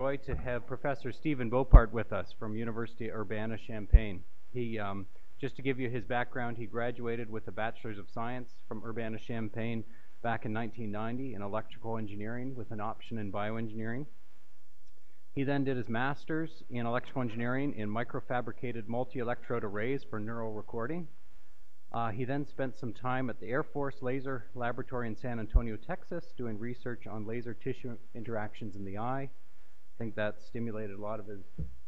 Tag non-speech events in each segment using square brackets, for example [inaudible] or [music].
joy to have Professor Stephen Boppart with us from University of Urbana-Champaign. He, um, just to give you his background, he graduated with a Bachelor's of Science from Urbana-Champaign back in 1990 in electrical engineering with an option in bioengineering. He then did his master's in electrical engineering in microfabricated multi-electrode arrays for neural recording. Uh, he then spent some time at the Air Force Laser Laboratory in San Antonio, Texas, doing research on laser tissue interactions in the eye think that stimulated a lot of his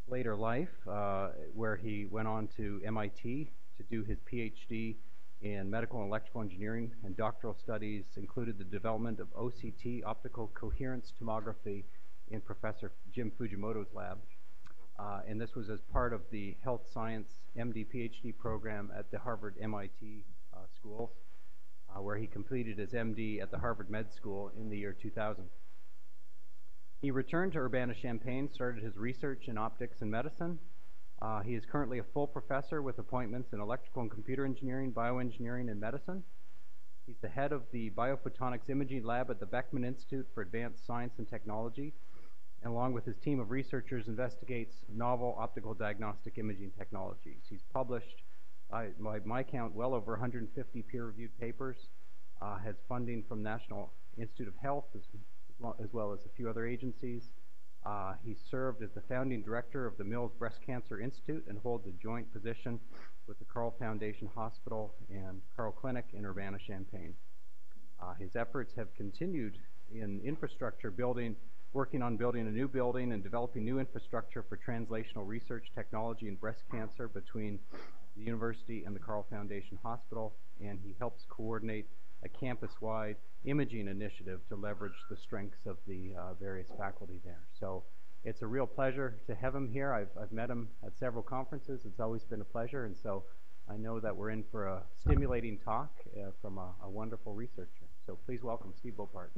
later life, uh, where he went on to MIT to do his PhD in medical and electrical engineering, and doctoral studies included the development of OCT, optical coherence tomography, in Professor Jim Fujimoto's lab. Uh, and this was as part of the health science MD PhD program at the Harvard MIT uh, schools, uh, where he completed his MD at the Harvard Med School in the year 2000. He returned to Urbana-Champaign, started his research in optics and medicine. Uh, he is currently a full professor with appointments in electrical and computer engineering, bioengineering, and medicine. He's the head of the Biophotonics Imaging Lab at the Beckman Institute for Advanced Science and Technology, and along with his team of researchers, investigates novel optical diagnostic imaging technologies. He's published, by my, my count, well over 150 peer-reviewed papers, uh, has funding from National Institute of Health, as well as a few other agencies. Uh, he served as the founding director of the Mills Breast Cancer Institute and holds a joint position with the Carle Foundation Hospital and Carle Clinic in Urbana-Champaign. Uh, his efforts have continued in infrastructure building, working on building a new building and developing new infrastructure for translational research technology in breast cancer between the university and the Carle Foundation Hospital, and he helps coordinate a campus-wide imaging initiative to leverage the strengths of the uh, various faculty there. So it's a real pleasure to have him here. I've, I've met him at several conferences. It's always been a pleasure, and so I know that we're in for a stimulating talk uh, from a, a, wonderful researcher. So please welcome Steve Boppart.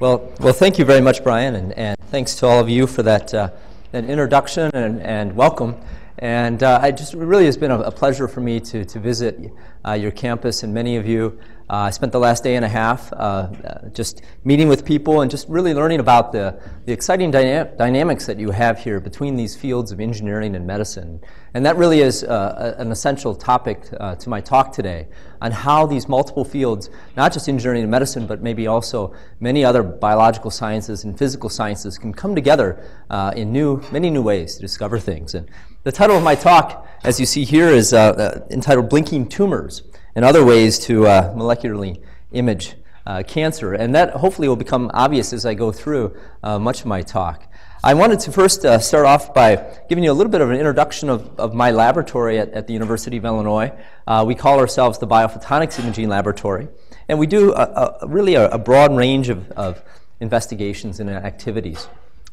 Well, well, thank you very much, Brian, and, and thanks to all of you for that, uh, that introduction and, and welcome. And uh, it just really has been a, a, pleasure for me to, to visit uh, your campus and many of you. Uh, I spent the last day and a half uh, uh, just meeting with people and just really learning about the, the exciting dyna- dynamics that you have here between these fields of engineering and medicine. And that really is uh, an essential topic to my talk today on how these multiple fields, not just engineering and medicine, but maybe also many other biological sciences and physical sciences, can come together in new, many new ways to discover things. And the title of my talk, as you see here, is uh, uh, entitled Blinking Tumors and Other Ways to uh, Molecularly Image uh, Cancer. And that hopefully will become obvious as I go through uh, much of my talk. I wanted to first uh, start off by giving you a little bit of an introduction of, of my laboratory at, at the University of Illinois. we call ourselves the Biophotonics Imaging Laboratory. And we do a, a really a, a, broad range of, of investigations and activities.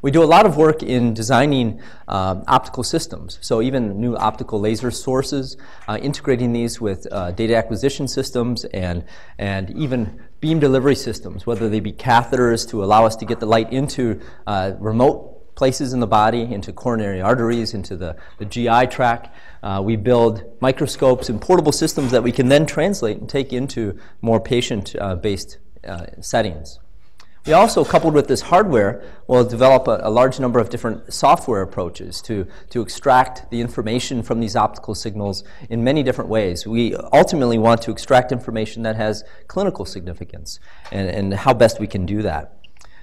We do a lot of work in designing uh, optical systems, so even new optical laser sources, uh, integrating these with uh, data acquisition systems and, and even beam delivery systems, whether they be catheters to allow us to get the light into uh, remote places in the body, into coronary arteries, into the, the GI tract. Uh, we build microscopes and portable systems that we can then translate and take into more patient uh, based settings. We also, coupled with this hardware, will develop a, a, large number of different software approaches to, to extract the information from these optical signals in many different ways. We ultimately want to extract information that has clinical significance and, and how best we can do that.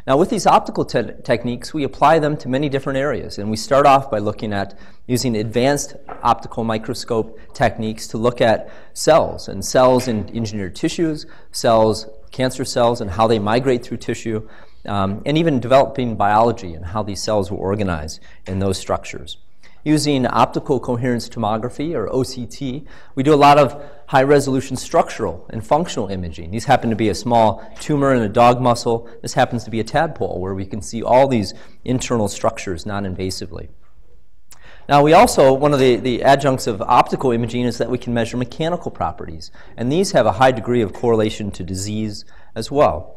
Now, with these optical te- techniques, we apply them to many different areas. And we start off by looking at using advanced optical microscope techniques to look at cells and cells in engineered tissues, cells cancer cells and how they migrate through tissue, um, and even developing biology and how these cells will organize in those structures. Using optical coherence tomography, or OCT, we do a lot of high resolution structural and functional imaging. These happen to be a small tumor in a dog muscle. This happens to be a tadpole, where we can see all these internal structures non invasively. Now, we also, one of the, the adjuncts of optical imaging is that we can measure mechanical properties, and these have a high degree of correlation to disease as well.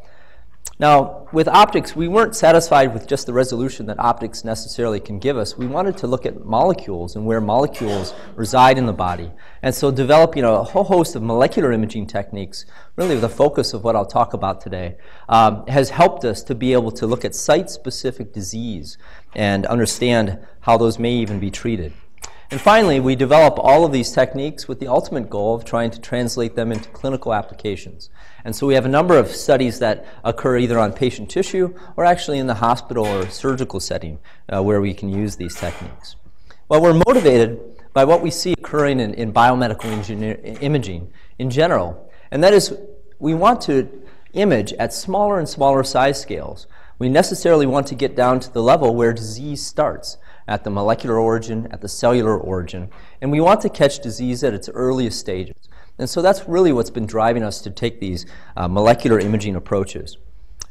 Now, with optics, we weren't satisfied with just the resolution that optics necessarily can give us. We wanted to look at molecules and where molecules reside in the body. And so developing a whole host of molecular imaging techniques, really the focus of what I'll talk about today, um, has helped us to be able to look at site-specific disease and understand how those may even be treated. And finally, we develop all of these techniques with the ultimate goal of trying to translate them into clinical applications. And so we have a number of studies that occur either on patient tissue or actually in the hospital or surgical setting uh, where we can use these techniques. Well, we're motivated by what we see occurring in, in biomedical imaging in general, and that is we want to image at smaller and smaller size scales. We necessarily want to get down to the level where disease starts at the molecular origin, at the cellular origin, and we want to catch disease at its earliest stages. And so that's really what's been driving us to take these uh, molecular imaging approaches.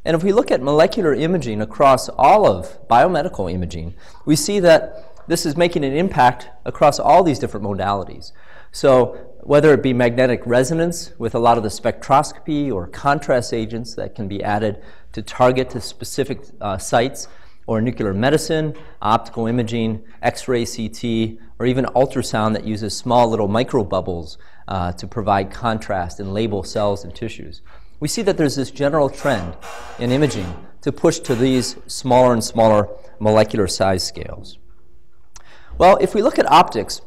And if we look at molecular imaging across all of biomedical imaging, we see that this is making an impact across all these different modalities. So whether it be magnetic resonance with a lot of the spectroscopy or contrast agents that can be added to target to specific uh, sites, or nuclear medicine, optical imaging, X-ray CT, or even ultrasound that uses small little microbubbles uh, to provide contrast and label cells and tissues. We see that there's this general trend in imaging to push to these smaller and smaller molecular size scales. Well, if we look at optics,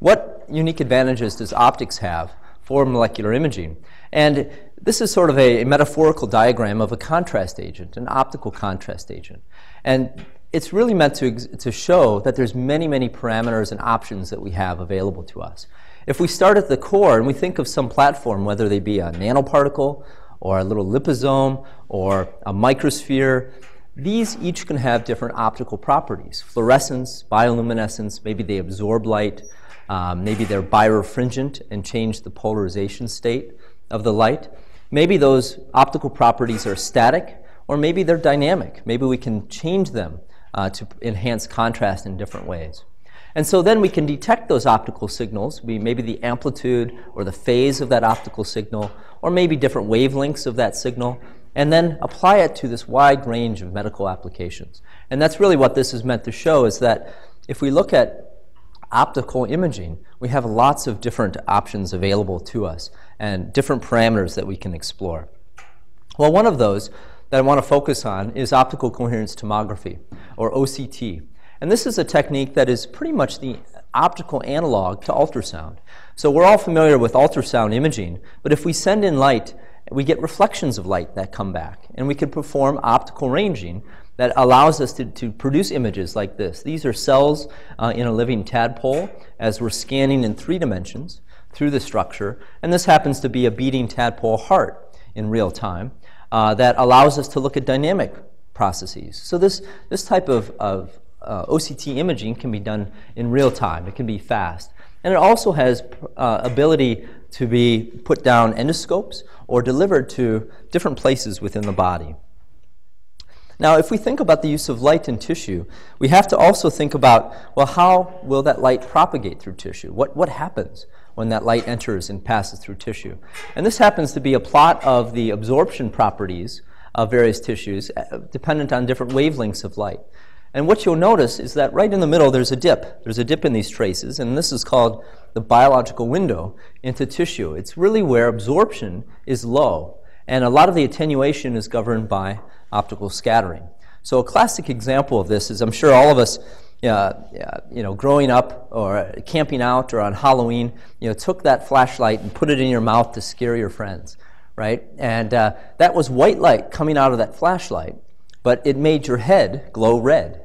what unique advantages does optics have for molecular imaging? And this is sort of a, a metaphorical diagram of a contrast agent, an optical contrast agent. And it's really meant to, to show that there's many, many parameters and options that we have available to us. If we start at the core and we think of some platform, whether they be a nanoparticle or a little liposome or a microsphere, these each can have different optical properties. Fluorescence, bioluminescence, maybe they absorb light, um, maybe they're birefringent and change the polarization state of the light. Maybe those optical properties are static or maybe they're dynamic. Maybe we can change them uh, to enhance contrast in different ways. And so then we can detect those optical signals, maybe the amplitude or the phase of that optical signal, or maybe different wavelengths of that signal, and then apply it to this wide range of medical applications. And that's really what this is meant to show is that if we look at optical imaging, we have lots of different options available to us and different parameters that we can explore. Well, one of those that I want to focus on is optical coherence tomography, or OCT. And this is a technique that is pretty much the optical analog to ultrasound. So we're all familiar with ultrasound imaging, but if we send in light, we get reflections of light that come back. And we can perform optical ranging that allows us to, to produce images like this. These are cells uh, in a living tadpole as we're scanning in three dimensions through the structure. And this happens to be a beating tadpole heart in real time uh, that allows us to look at dynamic processes. So this, this type of, of uh, OCT imaging can be done in real time. It can be fast. And it also has uh, ability to be put down endoscopes or delivered to different places within the body. Now, if we think about the use of light in tissue, we have to also think about, well, how will that light propagate through tissue? What, what happens when that light enters and passes through tissue? And this happens to be a plot of the absorption properties of various tissues uh, dependent on different wavelengths of light. And what you'll notice is that right in the middle there's a dip. There's a dip in these traces, and this is called the biological window into tissue. It's really where absorption is low, and a lot of the attenuation is governed by optical scattering. So a classic example of this is I'm sure all of us, uh, you know, growing up or camping out or on Halloween, you know, took that flashlight and put it in your mouth to scare your friends, right? And uh, that was white light coming out of that flashlight, but it made your head glow red.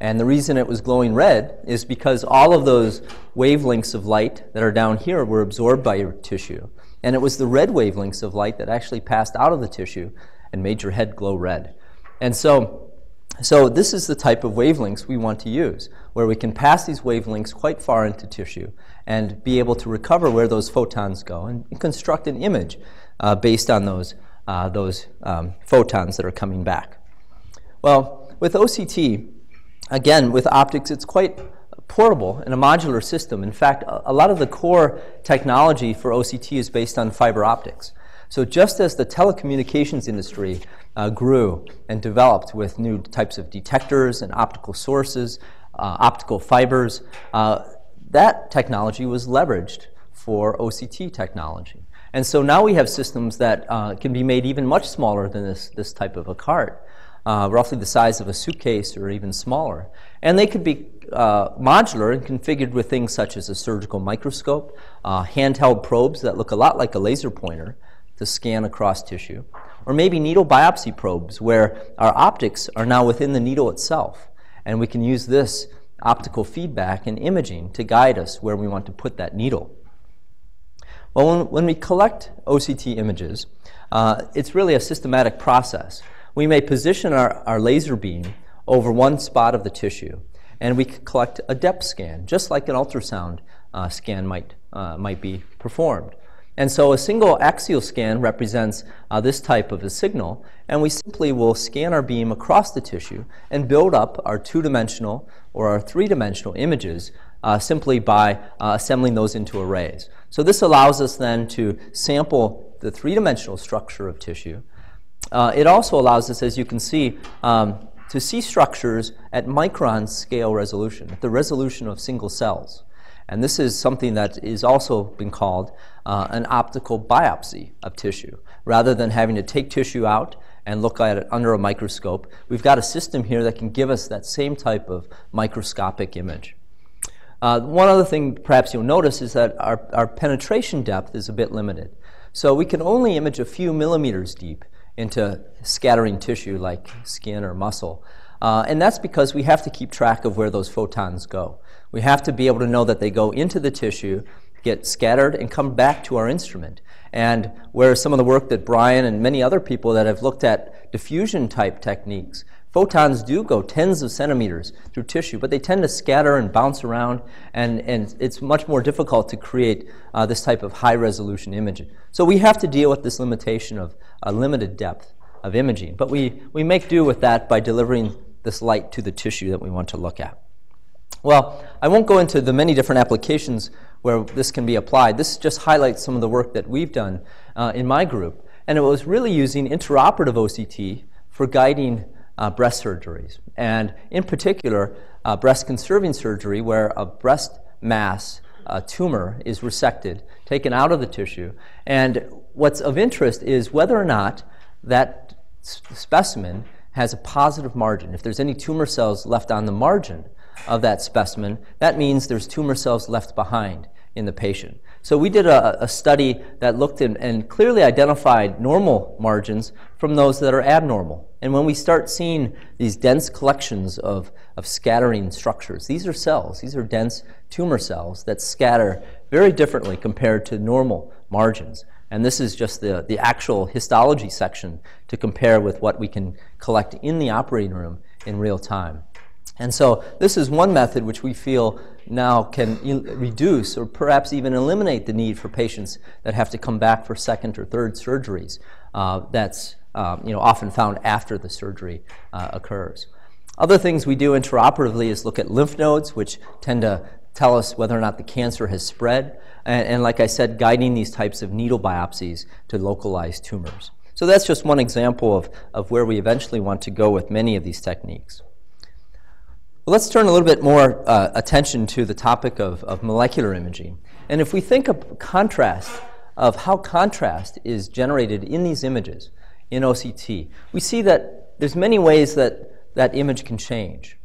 And the reason it was glowing red is because all of those wavelengths of light that are down here were absorbed by your tissue. And it was the red wavelengths of light that actually passed out of the tissue and made your head glow red. And so, so this is the type of wavelengths we want to use, where we can pass these wavelengths quite far into tissue and be able to recover where those photons go and construct an image uh, based on those, uh, those um, photons that are coming back. Well, with OCT, again, with optics, it's quite portable and a modular system. In fact, a, a lot of the core technology for OCT is based on fiber optics. So just as the telecommunications industry uh, grew and developed with new types of detectors and optical sources, uh, optical fibers, uh, that technology was leveraged for OCT technology. And so now we have systems that uh, can be made even much smaller than this, this type of a cart, uh, roughly the size of a suitcase or even smaller. And they could be uh, modular and configured with things such as a surgical microscope, uh, handheld probes that look a lot like a laser pointer to scan across tissue, or maybe needle biopsy probes where our optics are now within the needle itself. And we can use this optical feedback and imaging to guide us where we want to put that needle. Well, when, when we collect OCT images, uh, it's really a systematic process. We may position our, our laser beam over one spot of the tissue, and we collect a depth scan, just like an ultrasound uh, scan might, uh, might be performed. And so a single axial scan represents uh, this type of a signal, and we simply will scan our beam across the tissue and build up our two-dimensional or our three-dimensional images uh, simply by uh, assembling those into arrays. So this allows us then to sample the three-dimensional structure of tissue. Uh, it also allows us, as you can see, um, to see structures at micron scale resolution, at the resolution of single cells. And this is something that is also been called uh, an optical biopsy of tissue. Rather than having to take tissue out and look at it under a microscope, we've got a system here that can give us that same type of microscopic image. Uh, one other thing perhaps you'll notice is that our, our penetration depth is a bit limited. So we can only image a few millimeters deep into scattering tissue like skin or muscle. Uh, and that's because we have to keep track of where those photons go. We have to be able to know that they go into the tissue, get scattered, and come back to our instrument. And where some of the work that Brian and many other people that have looked at diffusion type techniques Photons do go tens of centimeters through tissue, but they tend to scatter and bounce around, and, and it's much more difficult to create uh, this type of high resolution imaging. So we have to deal with this limitation of a limited depth of imaging, but we, we make do with that by delivering this light to the tissue that we want to look at. Well, I won't go into the many different applications where this can be applied. This just highlights some of the work that we've done uh, in my group, and it was really using intraoperative OCT for guiding uh, breast surgeries. And in particular, uh, breast conserving surgery, where a breast mass, a tumor, is resected, taken out of the tissue. And what's of interest is whether or not that specimen has a positive margin. If there's any tumor cells left on the margin of that specimen, that means there's tumor cells left behind in the patient. So we did a, a study that looked in, and clearly identified normal margins from those that are abnormal. And when we start seeing these dense collections of, of scattering structures, these are cells, these are dense tumor cells that scatter very differently compared to normal margins. And this is just the, the actual histology section to compare with what we can collect in the operating room in real time. And so this is one method which we feel now can reduce or perhaps even eliminate the need for patients that have to come back for second or third surgeries. Uh, that's um, you know, often found after the surgery uh, occurs. Other things we do intraoperatively is look at lymph nodes, which tend to tell us whether or not the cancer has spread. And, and like I said, guiding these types of needle biopsies to localize tumors. So that's just one example of, of where we eventually want to go with many of these techniques. Let's turn a little bit more uh, attention to the topic of, of molecular imaging. And if we think of contrast, of how contrast is generated in these images in OCT, we see that there's many ways that that image can change.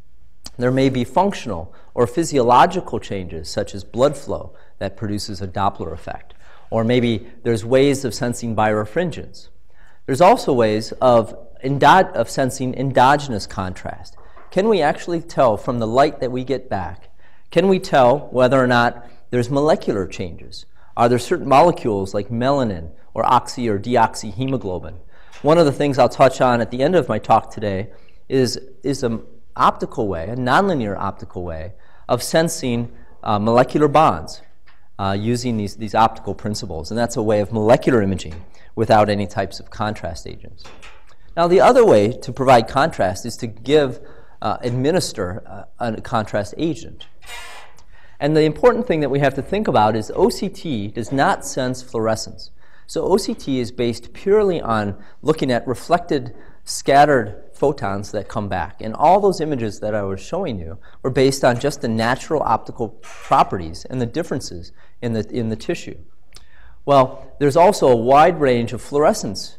There may be functional or physiological changes, such as blood flow, that produces a Doppler effect. Or maybe there's ways of sensing birefringence. There's also ways of, of sensing endogenous contrast. Can we actually tell from the light that we get back, can we tell whether or not there's molecular changes? Are there certain molecules like melanin or oxy or deoxyhemoglobin? One of the things I'll touch on at the end of my talk today is, is an optical way, a nonlinear optical way, of sensing uh, molecular bonds uh, using these, these optical principles. And that's a way of molecular imaging without any types of contrast agents. Now, the other way to provide contrast is to give uh, administer uh, a contrast agent. And the important thing that we have to think about is OCT does not sense fluorescence. So OCT is based purely on looking at reflected, scattered photons that come back. And all those images that I was showing you were based on just the natural optical properties and the differences in the, in the tissue. Well, there's also a wide range of fluorescence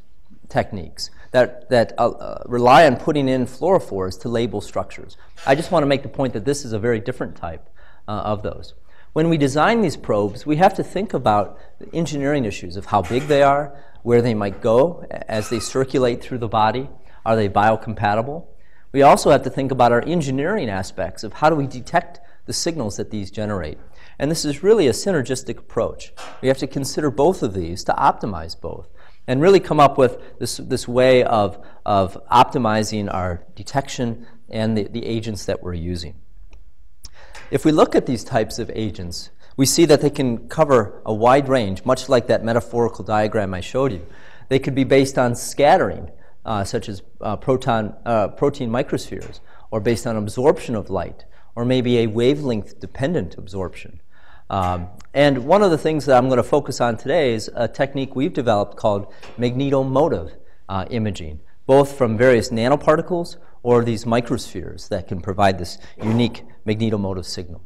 techniques that, that uh, uh, rely on putting in fluorophores to label structures. I just want to make the point that this is a very different type uh, of those. When we design these probes, we have to think about the engineering issues of how big they are, where they might go as they circulate through the body, are they biocompatible? We also have to think about our engineering aspects of how do we detect the signals that these generate. And this is really a synergistic approach. We have to consider both of these to optimize both and really come up with this, this way of, of optimizing our detection and the, the agents that we're using. If we look at these types of agents, we see that they can cover a wide range, much like that metaphorical diagram I showed you. They could be based on scattering, uh, such as uh, proton, uh, protein microspheres, or based on absorption of light, or maybe a wavelength dependent absorption. Um, and one of the things that I'm going to focus on today is a technique we've developed called magnetomotive uh, imaging, both from various nanoparticles or these microspheres that can provide this unique magnetomotive signal.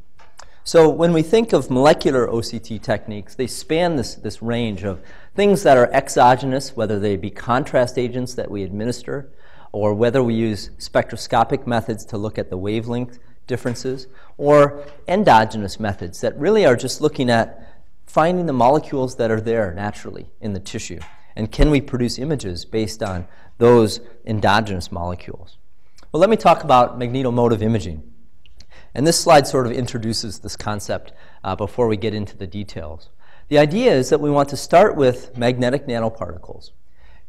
So when we think of molecular OCT techniques, they span this, this range of things that are exogenous, whether they be contrast agents that we administer, or whether we use spectroscopic methods to look at the wavelength differences, or endogenous methods that really are just looking at finding the molecules that are there naturally in the tissue. And can we produce images based on those endogenous molecules? Well, let me talk about magnetomotive imaging. And this slide sort of introduces this concept uh, before we get into the details. The idea is that we want to start with magnetic nanoparticles,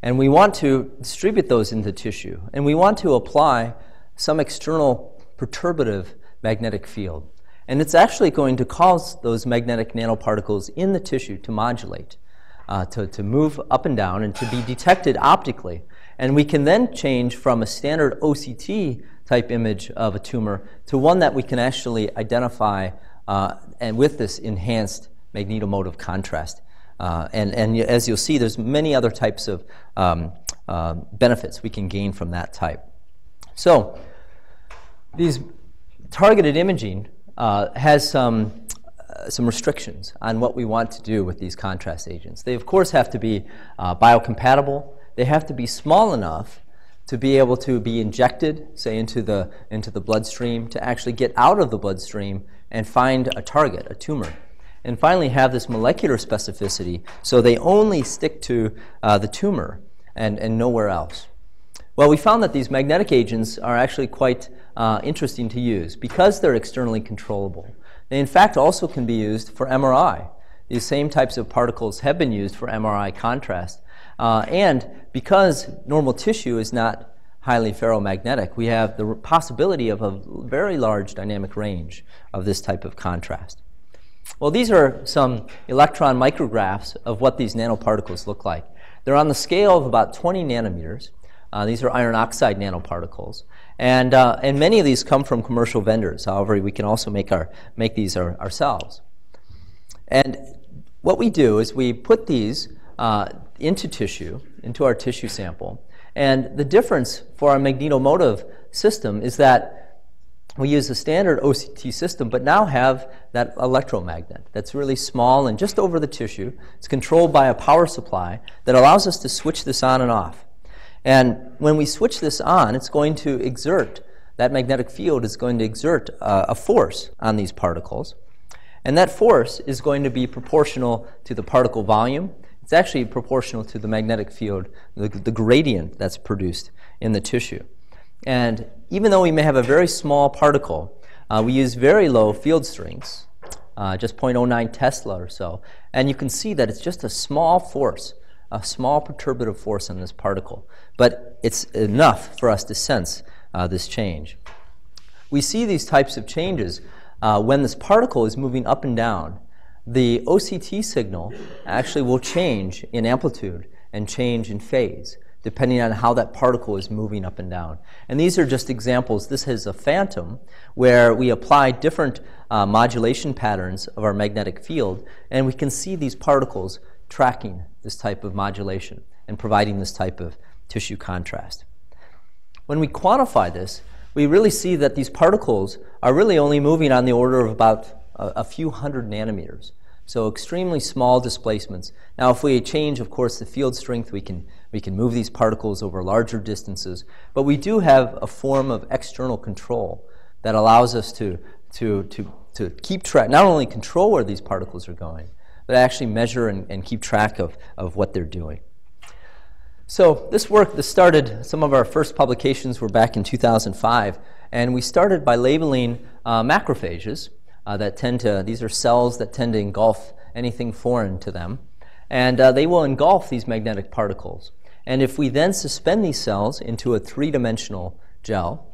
and we want to distribute those into tissue, and we want to apply some external perturbative magnetic field. And it's actually going to cause those magnetic nanoparticles in the tissue to modulate, uh, to, to move up and down, and to be detected optically. And we can then change from a standard OCT type image of a tumor to one that we can actually identify uh, and with this enhanced magnetomotive contrast. Uh, and, and as you'll see, there's many other types of um, uh, benefits we can gain from that type. So these targeted imaging uh, has some, uh, some restrictions on what we want to do with these contrast agents. They, of course, have to be uh, biocompatible. They have to be small enough to be able to be injected, say, into the, into the bloodstream, to actually get out of the bloodstream and find a target, a tumor. And finally, have this molecular specificity so they only stick to uh, the tumor and, and nowhere else. Well, we found that these magnetic agents are actually quite uh, interesting to use because they're externally controllable. They, in fact, also can be used for MRI. These same types of particles have been used for MRI contrast uh, and because normal tissue is not highly ferromagnetic, we have the possibility of a very large dynamic range of this type of contrast. Well, these are some electron micrographs of what these nanoparticles look like. They're on the scale of about 20 nanometers. Uh, these are iron oxide nanoparticles. And, uh, and many of these come from commercial vendors. However, we can also make, our, make these our, ourselves. And what we do is we put these uh, into tissue, into our tissue sample. And the difference for our magnetomotive system is that we use a standard OCT system, but now have that electromagnet that's really small and just over the tissue. It's controlled by a power supply that allows us to switch this on and off. And when we switch this on, it's going to exert, that magnetic field is going to exert uh, a force on these particles. And that force is going to be proportional to the particle volume it's actually proportional to the magnetic field, the, the gradient that's produced in the tissue. And even though we may have a very small particle, uh, we use very low field strengths, uh, just 0.09 Tesla or so. And you can see that it's just a small force, a small perturbative force on this particle. But it's enough for us to sense uh, this change. We see these types of changes uh, when this particle is moving up and down the OCT signal actually will change in amplitude and change in phase depending on how that particle is moving up and down. And these are just examples. This is a phantom where we apply different uh, modulation patterns of our magnetic field, and we can see these particles tracking this type of modulation and providing this type of tissue contrast. When we quantify this, we really see that these particles are really only moving on the order of about a, a few hundred nanometers. So extremely small displacements. Now, if we change, of course, the field strength, we can, we can move these particles over larger distances. But we do have a form of external control that allows us to, to, to, to keep track, not only control where these particles are going, but actually measure and, and keep track of, of what they're doing. So this work, this started, some of our first publications were back in 2005, and we started by labeling uh, macrophages uh, that tend to, these are cells that tend to engulf anything foreign to them, and uh, they will engulf these magnetic particles. And if we then suspend these cells into a three-dimensional gel,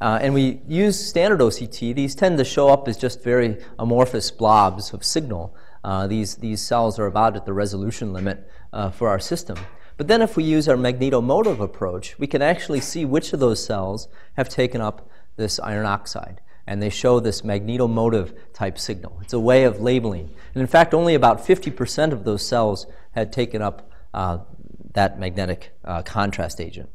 uh, and we use standard OCT, these tend to show up as just very amorphous blobs of signal. Uh, these, these cells are about at the resolution limit uh, for our system. But then if we use our magnetomotive approach, we can actually see which of those cells have taken up this iron oxide. And they show this magnetomotive type signal. It's a way of labeling. And in fact, only about 50% of those cells had taken up uh, that magnetic uh, contrast agent.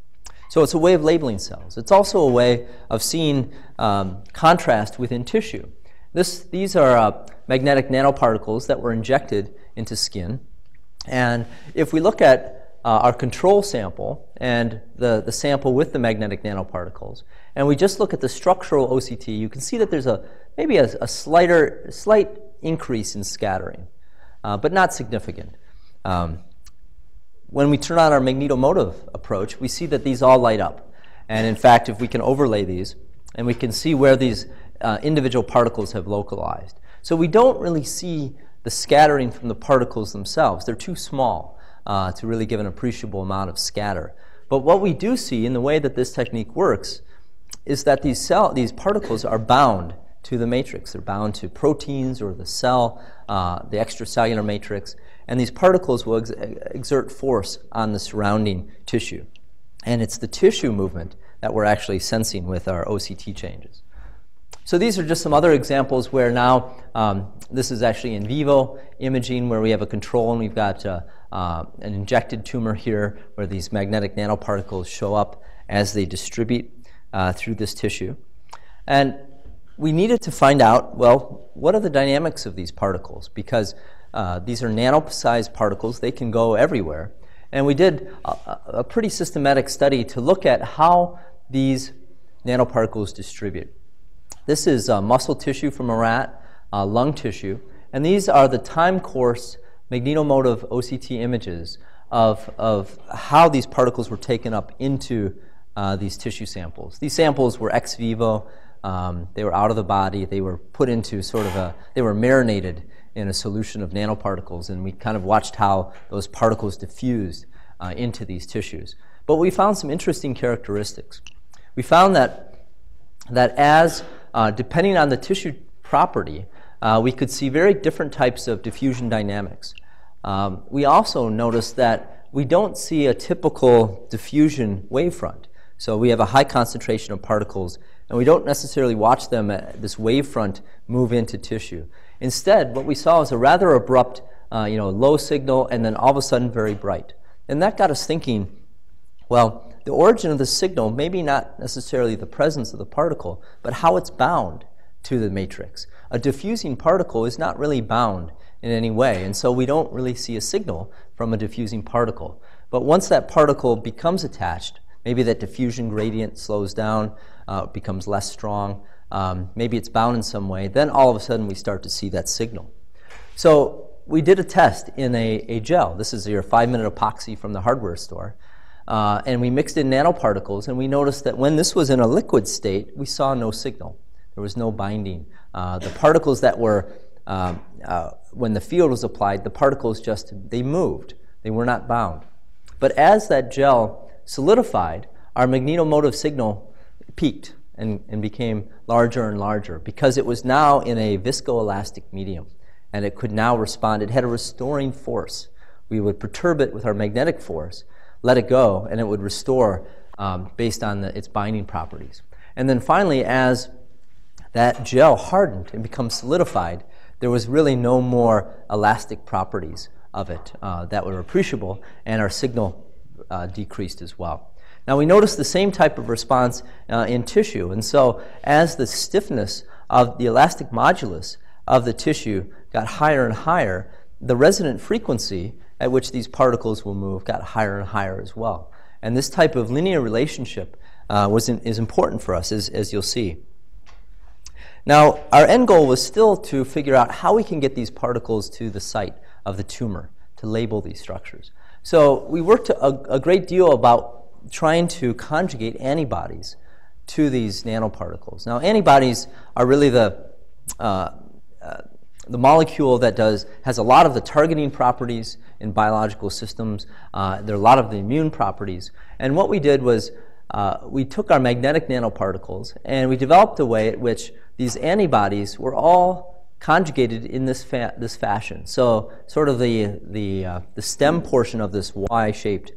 So it's a way of labeling cells. It's also a way of seeing um, contrast within tissue. This, these are uh, magnetic nanoparticles that were injected into skin. And if we look at uh, our control sample and the, the sample with the magnetic nanoparticles, and we just look at the structural OCT, you can see that there's a maybe a, a slighter, slight increase in scattering, uh, but not significant. Um, when we turn on our magnetomotive approach, we see that these all light up. And in fact, if we can overlay these, and we can see where these uh, individual particles have localized. So we don't really see the scattering from the particles themselves. They're too small uh, to really give an appreciable amount of scatter. But what we do see in the way that this technique works is that these, cell, these particles are bound to the matrix. They're bound to proteins or the cell, uh, the extracellular matrix, and these particles will ex- exert force on the surrounding tissue. And it's the tissue movement that we're actually sensing with our OCT changes. So these are just some other examples where now um, this is actually in vivo imaging where we have a control and we've got uh, uh, an injected tumor here where these magnetic nanoparticles show up as they distribute uh, through this tissue. And we needed to find out, well, what are the dynamics of these particles? Because uh, these are nano-sized particles, they can go everywhere. And we did a, a pretty systematic study to look at how these nanoparticles distribute. This is uh, muscle tissue from a rat, uh, lung tissue, and these are the time course magnetomotive OCT images of, of how these particles were taken up into uh, these tissue samples. These samples were ex vivo, um, they were out of the body, they were put into sort of a, they were marinated in a solution of nanoparticles, and we kind of watched how those particles diffused uh, into these tissues. But we found some interesting characteristics. We found that, that as, uh, depending on the tissue property, uh, we could see very different types of diffusion dynamics. Um, we also noticed that we don't see a typical diffusion wavefront. So we have a high concentration of particles, and we don't necessarily watch them at this wavefront move into tissue. Instead, what we saw was a rather abrupt, uh, you know, low signal, and then all of a sudden very bright. And that got us thinking, well, the origin of the signal, maybe not necessarily the presence of the particle, but how it's bound to the matrix. A diffusing particle is not really bound in any way. And so we don't really see a signal from a diffusing particle. But once that particle becomes attached, maybe that diffusion gradient slows down, uh, becomes less strong, um, maybe it's bound in some way, then all of a sudden we start to see that signal. So we did a test in a, a gel. This is your five minute epoxy from the hardware store. Uh, and we mixed in nanoparticles, and we noticed that when this was in a liquid state, we saw no signal. There was no binding. Uh, the particles that were um, uh, when the field was applied, the particles just, they moved. They were not bound. But as that gel solidified, our magnetomotive signal peaked and, and became larger and larger because it was now in a viscoelastic medium and it could now respond. It had a restoring force. We would perturb it with our magnetic force, let it go, and it would restore um, based on the, its binding properties. And then finally, as that gel hardened and became solidified, there was really no more elastic properties of it uh, that were appreciable, and our signal uh, decreased as well. Now, we noticed the same type of response uh, in tissue, and so as the stiffness of the elastic modulus of the tissue got higher and higher, the resonant frequency at which these particles will move got higher and higher as well. And this type of linear relationship uh, was in, is important for us, as, as you'll see. Now, our end goal was still to figure out how we can get these particles to the site of the tumor to label these structures. So we worked a, a great deal about trying to conjugate antibodies to these nanoparticles. Now, antibodies are really the, uh, uh, the molecule that does, has a lot of the targeting properties in biological systems. Uh, there are a lot of the immune properties. And what we did was uh, we took our magnetic nanoparticles and we developed a way at which these antibodies were all conjugated in this, fa this fashion. So sort of the, the, uh, the stem portion of this Y-shaped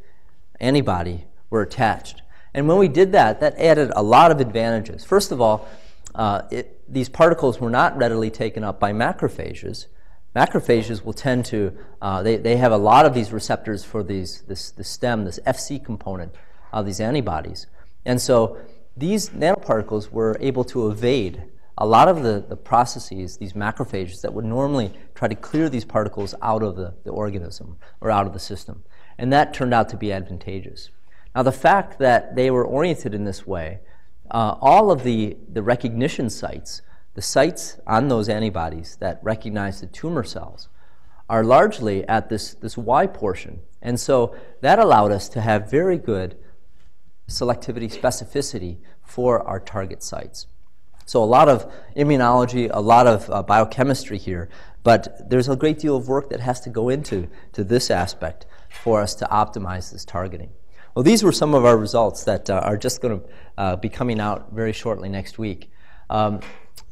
antibody were attached. And when we did that, that added a lot of advantages. First of all, uh, it, these particles were not readily taken up by macrophages. Macrophages will tend to, uh, they, they have a lot of these receptors for these, this, the stem, this FC component of these antibodies. And so these nanoparticles were able to evade a lot of the, the processes, these macrophages, that would normally try to clear these particles out of the, the organism or out of the system. And that turned out to be advantageous. Now, the fact that they were oriented in this way, uh, all of the, the recognition sites, the sites on those antibodies that recognize the tumor cells, are largely at this, this Y portion. And so that allowed us to have very good selectivity, specificity for our target sites. So a lot of immunology, a lot of uh, biochemistry here, but there's a great deal of work that has to go into to this aspect for us to optimize this targeting. Well, these were some of our results that uh, are just going to uh, be coming out very shortly next week. Um,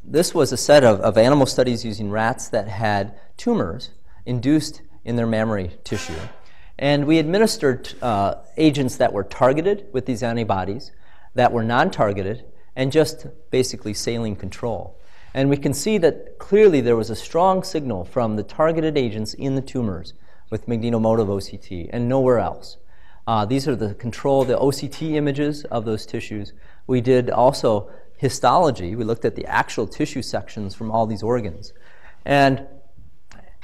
this was a set of, of animal studies using rats that had tumors induced in their mammary tissue. And we administered uh, agents that were targeted with these antibodies, that were non targeted, and just basically saline control. And we can see that clearly there was a strong signal from the targeted agents in the tumors with magnetomotive OCT and nowhere else. Uh, these are the control, the OCT images of those tissues. We did also histology. We looked at the actual tissue sections from all these organs. And,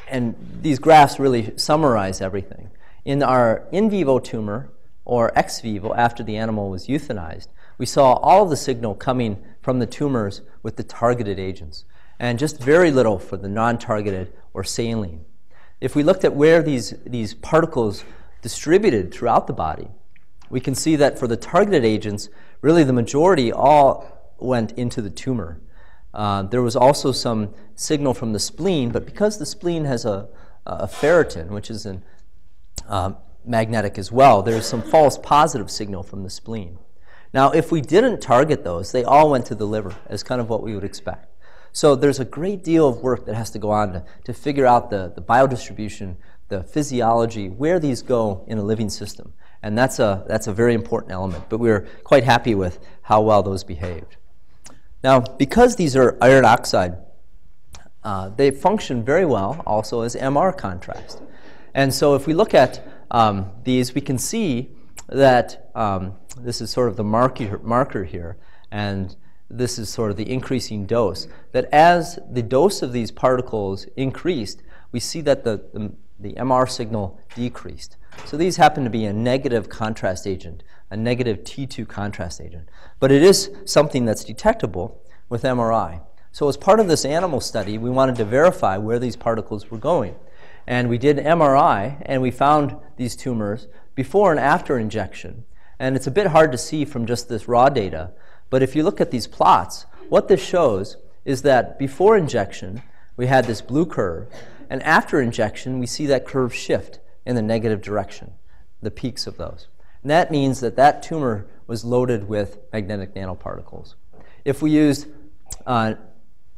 and these graphs really summarize everything. In our in vivo tumor, or ex vivo after the animal was euthanized, we saw all of the signal coming from the tumors with the targeted agents, and just very little for the non targeted or saline. If we looked at where these, these particles distributed throughout the body, we can see that for the targeted agents, really the majority all went into the tumor. Uh, there was also some signal from the spleen, but because the spleen has a, a ferritin, which is an um, magnetic as well. There's some false positive signal from the spleen. Now, if we didn't target those, they all went to the liver, as kind of what we would expect. So there's a great deal of work that has to go on to, to figure out the, the biodistribution, the physiology, where these go in a living system. And that's a, that's a very important element, but we're quite happy with how well those behaved. Now, because these are iron oxide, uh, they function very well also as MR contrast. And so if we look at um, these, we can see that um, this is sort of the marker, marker here, and this is sort of the increasing dose, that as the dose of these particles increased, we see that the, the, the MR signal decreased. So these happen to be a negative contrast agent, a negative T2 contrast agent. But it is something that's detectable with MRI. So as part of this animal study, we wanted to verify where these particles were going. And we did MRI, and we found these tumors before and after injection. And it's a bit hard to see from just this raw data, but if you look at these plots, what this shows is that before injection, we had this blue curve, and after injection, we see that curve shift in the negative direction, the peaks of those. And that means that that tumor was loaded with magnetic nanoparticles. If we used uh,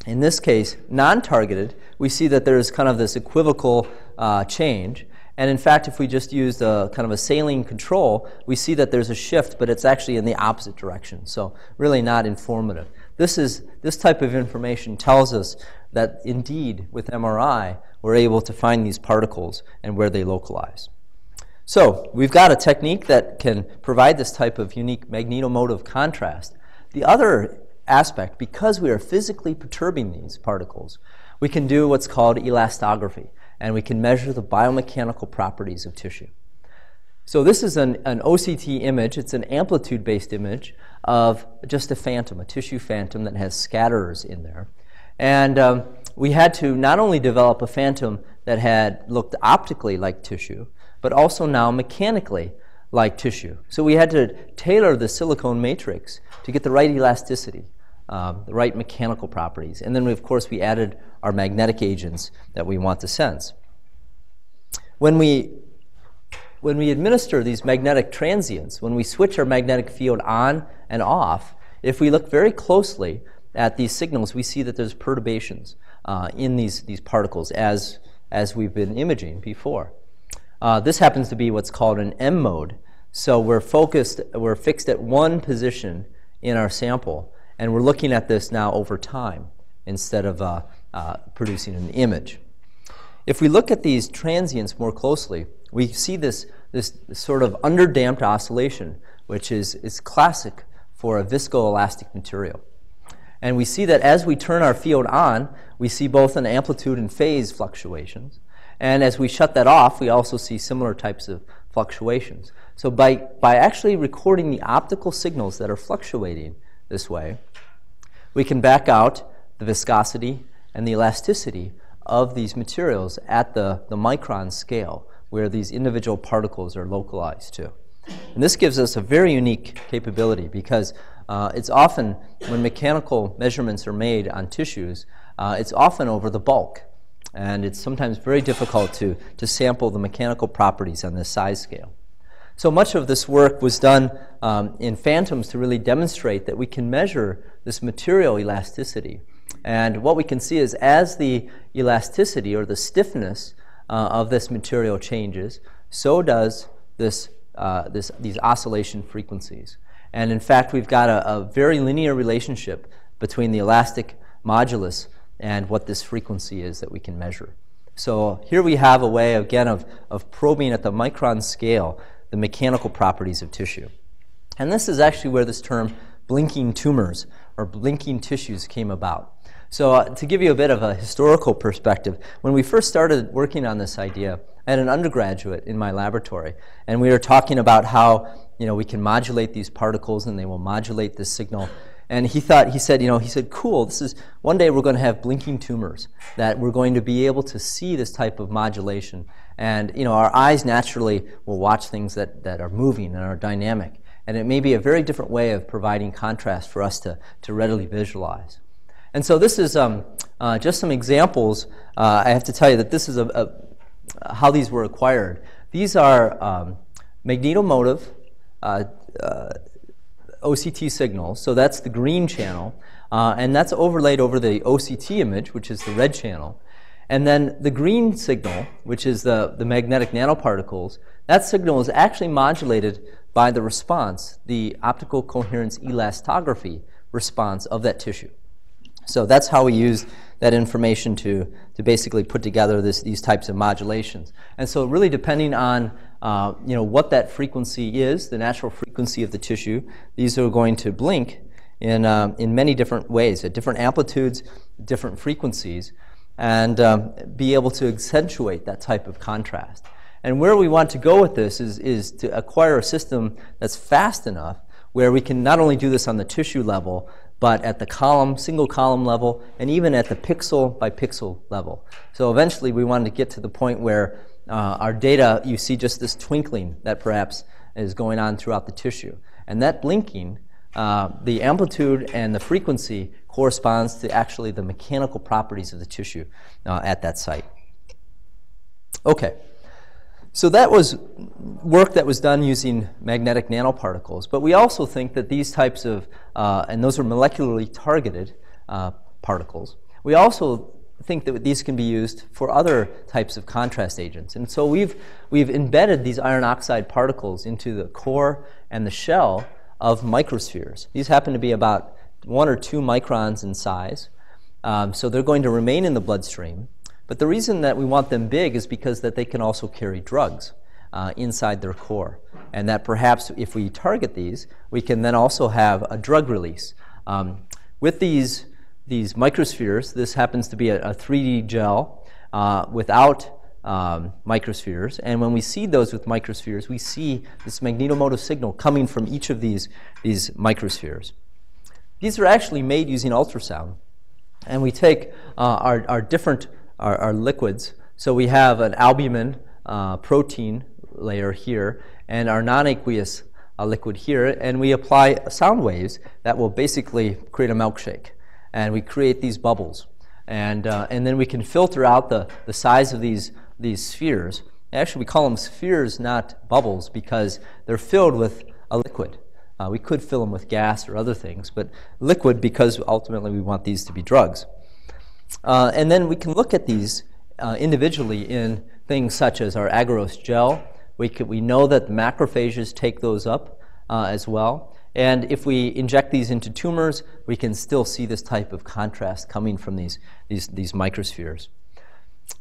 in this case, non-targeted, we see that there's kind of this equivocal uh, change. And in fact, if we just used a kind of a saline control, we see that there's a shift, but it's actually in the opposite direction. So really not informative. this, is, this type of information tells us that indeed, with MRI, we're able to find these particles and where they localize. So we've got a technique that can provide this type of unique magnetomotive contrast. The other aspect, because we are physically perturbing these particles, we can do what's called elastography, and we can measure the biomechanical properties of tissue. So this is an, an OCT image. It's an amplitude-based image of just a phantom, a tissue phantom that has scatterers in there. And um, we had to not only develop a phantom that had looked optically like tissue, but also now mechanically like tissue. So we had to tailor the silicone matrix to get the right elasticity, um, the right mechanical properties. And then, we, of course, we added our magnetic agents that we want to sense. When we, when we administer these magnetic transients, when we switch our magnetic field on and off, if we look very closely at these signals, we see that there's perturbations uh, in these, these particles as, as we've been imaging before. Uh, this happens to be what's called an M mode. So we're focused, we're fixed at one position in our sample, and we're looking at this now over time instead of uh, uh, producing an image. If we look at these transients more closely, we see this, this sort of underdamped oscillation, which is, is classic for a viscoelastic material. And we see that as we turn our field on, we see both an amplitude and phase fluctuations. And as we shut that off, we also see similar types of fluctuations. So by, by actually recording the optical signals that are fluctuating this way, we can back out the viscosity and the elasticity of these materials at the, the micron scale where these individual particles are localized to. And this gives us a very unique capability because uh, it's often, when mechanical measurements are made on tissues, uh, it's often over the bulk and it's sometimes very difficult to, to sample the mechanical properties on this size scale. So much of this work was done um, in phantoms to really demonstrate that we can measure this material elasticity. And what we can see is as the elasticity or the stiffness uh, of this material changes, so does this, uh, this, these oscillation frequencies. And in fact, we've got a, a very linear relationship between the elastic modulus and what this frequency is that we can measure. So here we have a way, again, of, of probing at the micron scale the mechanical properties of tissue. And this is actually where this term blinking tumors or blinking tissues came about. So uh, to give you a bit of a historical perspective, when we first started working on this idea, I had an undergraduate in my laboratory, and we were talking about how you know, we can modulate these particles and they will modulate this signal and he thought, he said, you know, he said, cool, this is, one day we're going to have blinking tumors, that we're going to be able to see this type of modulation. And, you know, our eyes naturally will watch things that, that are moving and are dynamic. And it may be a very different way of providing contrast for us to, to readily visualize. And so this is um, uh, just some examples. Uh, I have to tell you that this is a, a, how these were acquired. These are um, magnetomotive uh, uh OCT signal. So that's the green channel. Uh, and that's overlaid over the OCT image, which is the red channel. And then the green signal, which is the, the magnetic nanoparticles, that signal is actually modulated by the response, the optical coherence elastography response of that tissue. So that's how we use that information to, to basically put together this, these types of modulations. And so really depending on uh, you know, what that frequency is, the natural frequency of the tissue. These are going to blink in, uh, in many different ways, at different amplitudes, different frequencies, and um, be able to accentuate that type of contrast. And where we want to go with this is, is to acquire a system that's fast enough where we can not only do this on the tissue level, but at the column, single column level, and even at the pixel by pixel level. So eventually we wanted to get to the point where uh, our data, you see just this twinkling that perhaps is going on throughout the tissue. And that blinking, uh, the amplitude and the frequency corresponds to actually the mechanical properties of the tissue uh, at that site. Okay. So that was work that was done using magnetic nanoparticles. But we also think that these types of, uh, and those are molecularly targeted uh, particles. We also think that these can be used for other types of contrast agents. And so we've, we've embedded these iron oxide particles into the core and the shell of microspheres. These happen to be about one or two microns in size. Um, so they're going to remain in the bloodstream. But the reason that we want them big is because that they can also carry drugs uh, inside their core. And that perhaps if we target these, we can then also have a drug release. Um, with these, these microspheres, this happens to be a, a 3D gel uh, without um, microspheres. And when we seed those with microspheres, we see this magnetomotive signal coming from each of these, these microspheres. These are actually made using ultrasound. And we take uh, our, our different our, our, liquids. So we have an albumin uh, protein layer here and our non-aqueous uh, liquid here, and we apply sound waves that will basically create a milkshake. And we create these bubbles. And, uh, and then we can filter out the, the size of these these spheres. Actually, we call them spheres, not bubbles, because they're filled with a liquid. Uh, we could fill them with gas or other things, but liquid because ultimately we want these to be drugs. Uh, and then we can look at these uh, individually in things such as our agarose gel. We, could, we know that macrophages take those up uh, as well. And if we inject these into tumors, we can still see this type of contrast coming from these, these, these microspheres.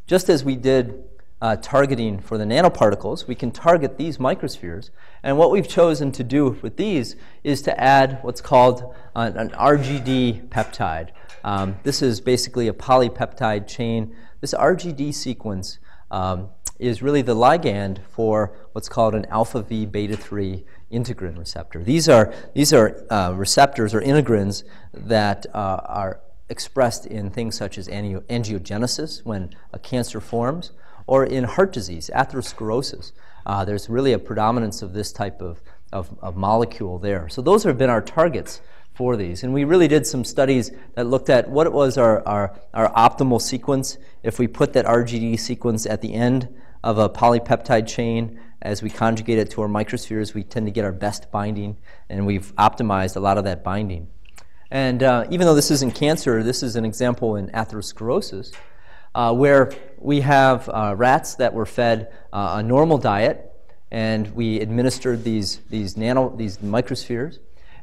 Just as we did uh, targeting for the nanoparticles, we can target these microspheres. And what we've chosen to do with these is to add what's called an, an RGD peptide. Um, this is basically a polypeptide chain. This RGD sequence um, is really the ligand for what's called an alpha V beta 3 integrin receptor. These are, these are uh, receptors or integrins that uh, are expressed in things such as angiogenesis when a cancer forms, or in heart disease, atherosclerosis. Uh, there's really a predominance of this type of, of, of, molecule there. So those have been our targets for these. And we really did some studies that looked at what was our, our, our optimal sequence if we put that RGD sequence at the end of a polypeptide chain as we conjugate it to our microspheres, we tend to get our best binding, and we've optimized a lot of that binding. And uh, even though this isn't cancer, this is an example in atherosclerosis, uh, where we have uh, rats that were fed uh, a normal diet, and we administered these, these, nano, these microspheres,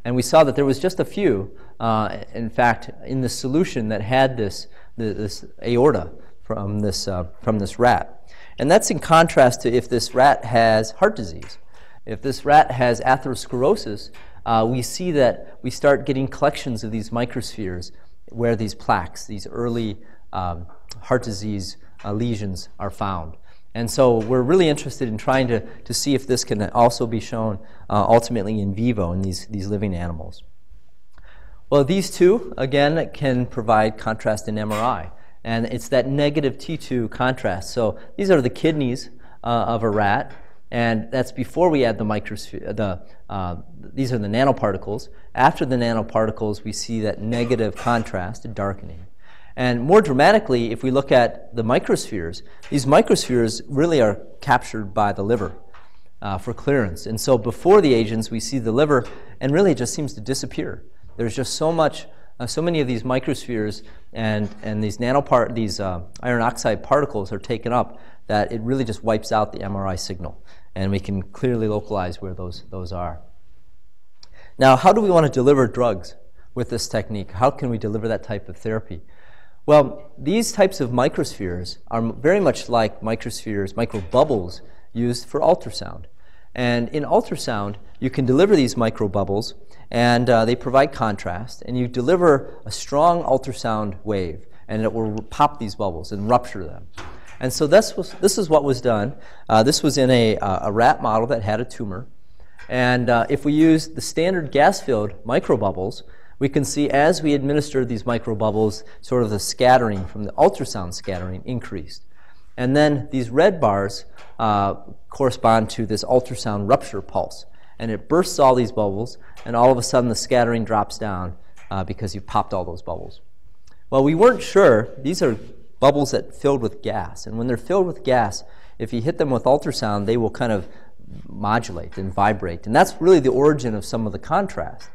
and we saw that there was just a few, uh, in fact, in the solution that had this, this aorta from this, uh, from this rat. And that's in contrast to if this rat has heart disease. If this rat has atherosclerosis, uh, we see that we start getting collections of these microspheres where these plaques, these early um, heart disease uh, lesions are found. And so we're really interested in trying to, to see if this can also be shown uh, ultimately in vivo in these, these living animals. Well, these two, again, can provide contrast in MRI. And it's that negative T2 contrast. So these are the kidneys uh, of a rat. And that's before we add the microsphere, the, uh, these are the nanoparticles. After the nanoparticles, we see that negative contrast, darkening. And more dramatically, if we look at the microspheres, these microspheres really are captured by the liver uh, for clearance. And so before the agents, we see the liver, and really it just seems to disappear. There's just so much, uh, so many of these microspheres and, and these nanopart, these uh, iron oxide particles are taken up that it really just wipes out the MRI signal and we can clearly localize where those, those are. Now, how do we want to deliver drugs with this technique? How can we deliver that type of therapy? Well, these types of microspheres are very much like microspheres, microbubbles used for ultrasound. And in ultrasound, you can deliver these microbubbles, and uh, they provide contrast, and you deliver a strong ultrasound wave, and it will pop these bubbles and rupture them. And so this, was, this is what was done. Uh, this was in a, uh, a rat model that had a tumor. And uh, if we use the standard gas-filled microbubbles, we can see as we administer these microbubbles, sort of the scattering from the ultrasound scattering increased. And then these red bars uh, correspond to this ultrasound rupture pulse. And it bursts all these bubbles, and all of a sudden the scattering drops down uh, because you've popped all those bubbles. Well, we weren't sure. These are bubbles that filled with gas. And when they're filled with gas, if you hit them with ultrasound, they will kind of modulate and vibrate. And that's really the origin of some of the contrast.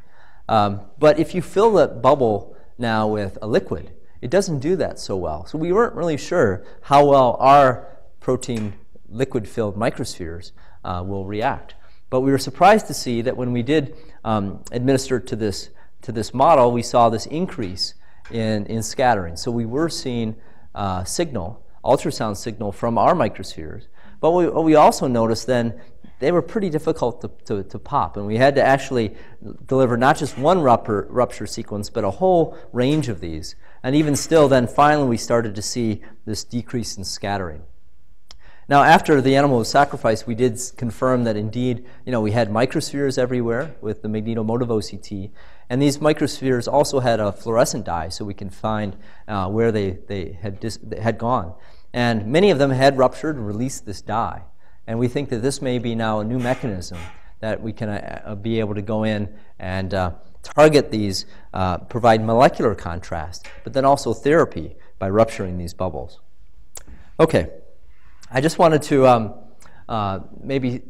Um, but if you fill that bubble now with a liquid, it doesn't do that so well. So we weren't really sure how well our protein liquid filled microspheres uh, will react. But we were surprised to see that when we did um, administer to this to this model, we saw this increase in, in scattering. So we were seeing uh, signal, ultrasound signal from our microspheres. But we, we also noticed then they were pretty difficult to, to, to, pop. And we had to actually deliver not just one rupture, rupture sequence, but a whole range of these. And even still, then finally we started to see this decrease in scattering. Now, after the animal was sacrificed, we did confirm that indeed, you know, we had microspheres everywhere with the magnetomotive OCT, and these microspheres also had a fluorescent dye, so we can find uh, where they, they had, dis- they had gone. And many of them had ruptured and released this dye. And we think that this may be now a new mechanism that we can uh, uh be able to go in and uh, target these, uh, provide molecular contrast, but then also therapy by rupturing these bubbles. Okay. I just wanted to um, uh, maybe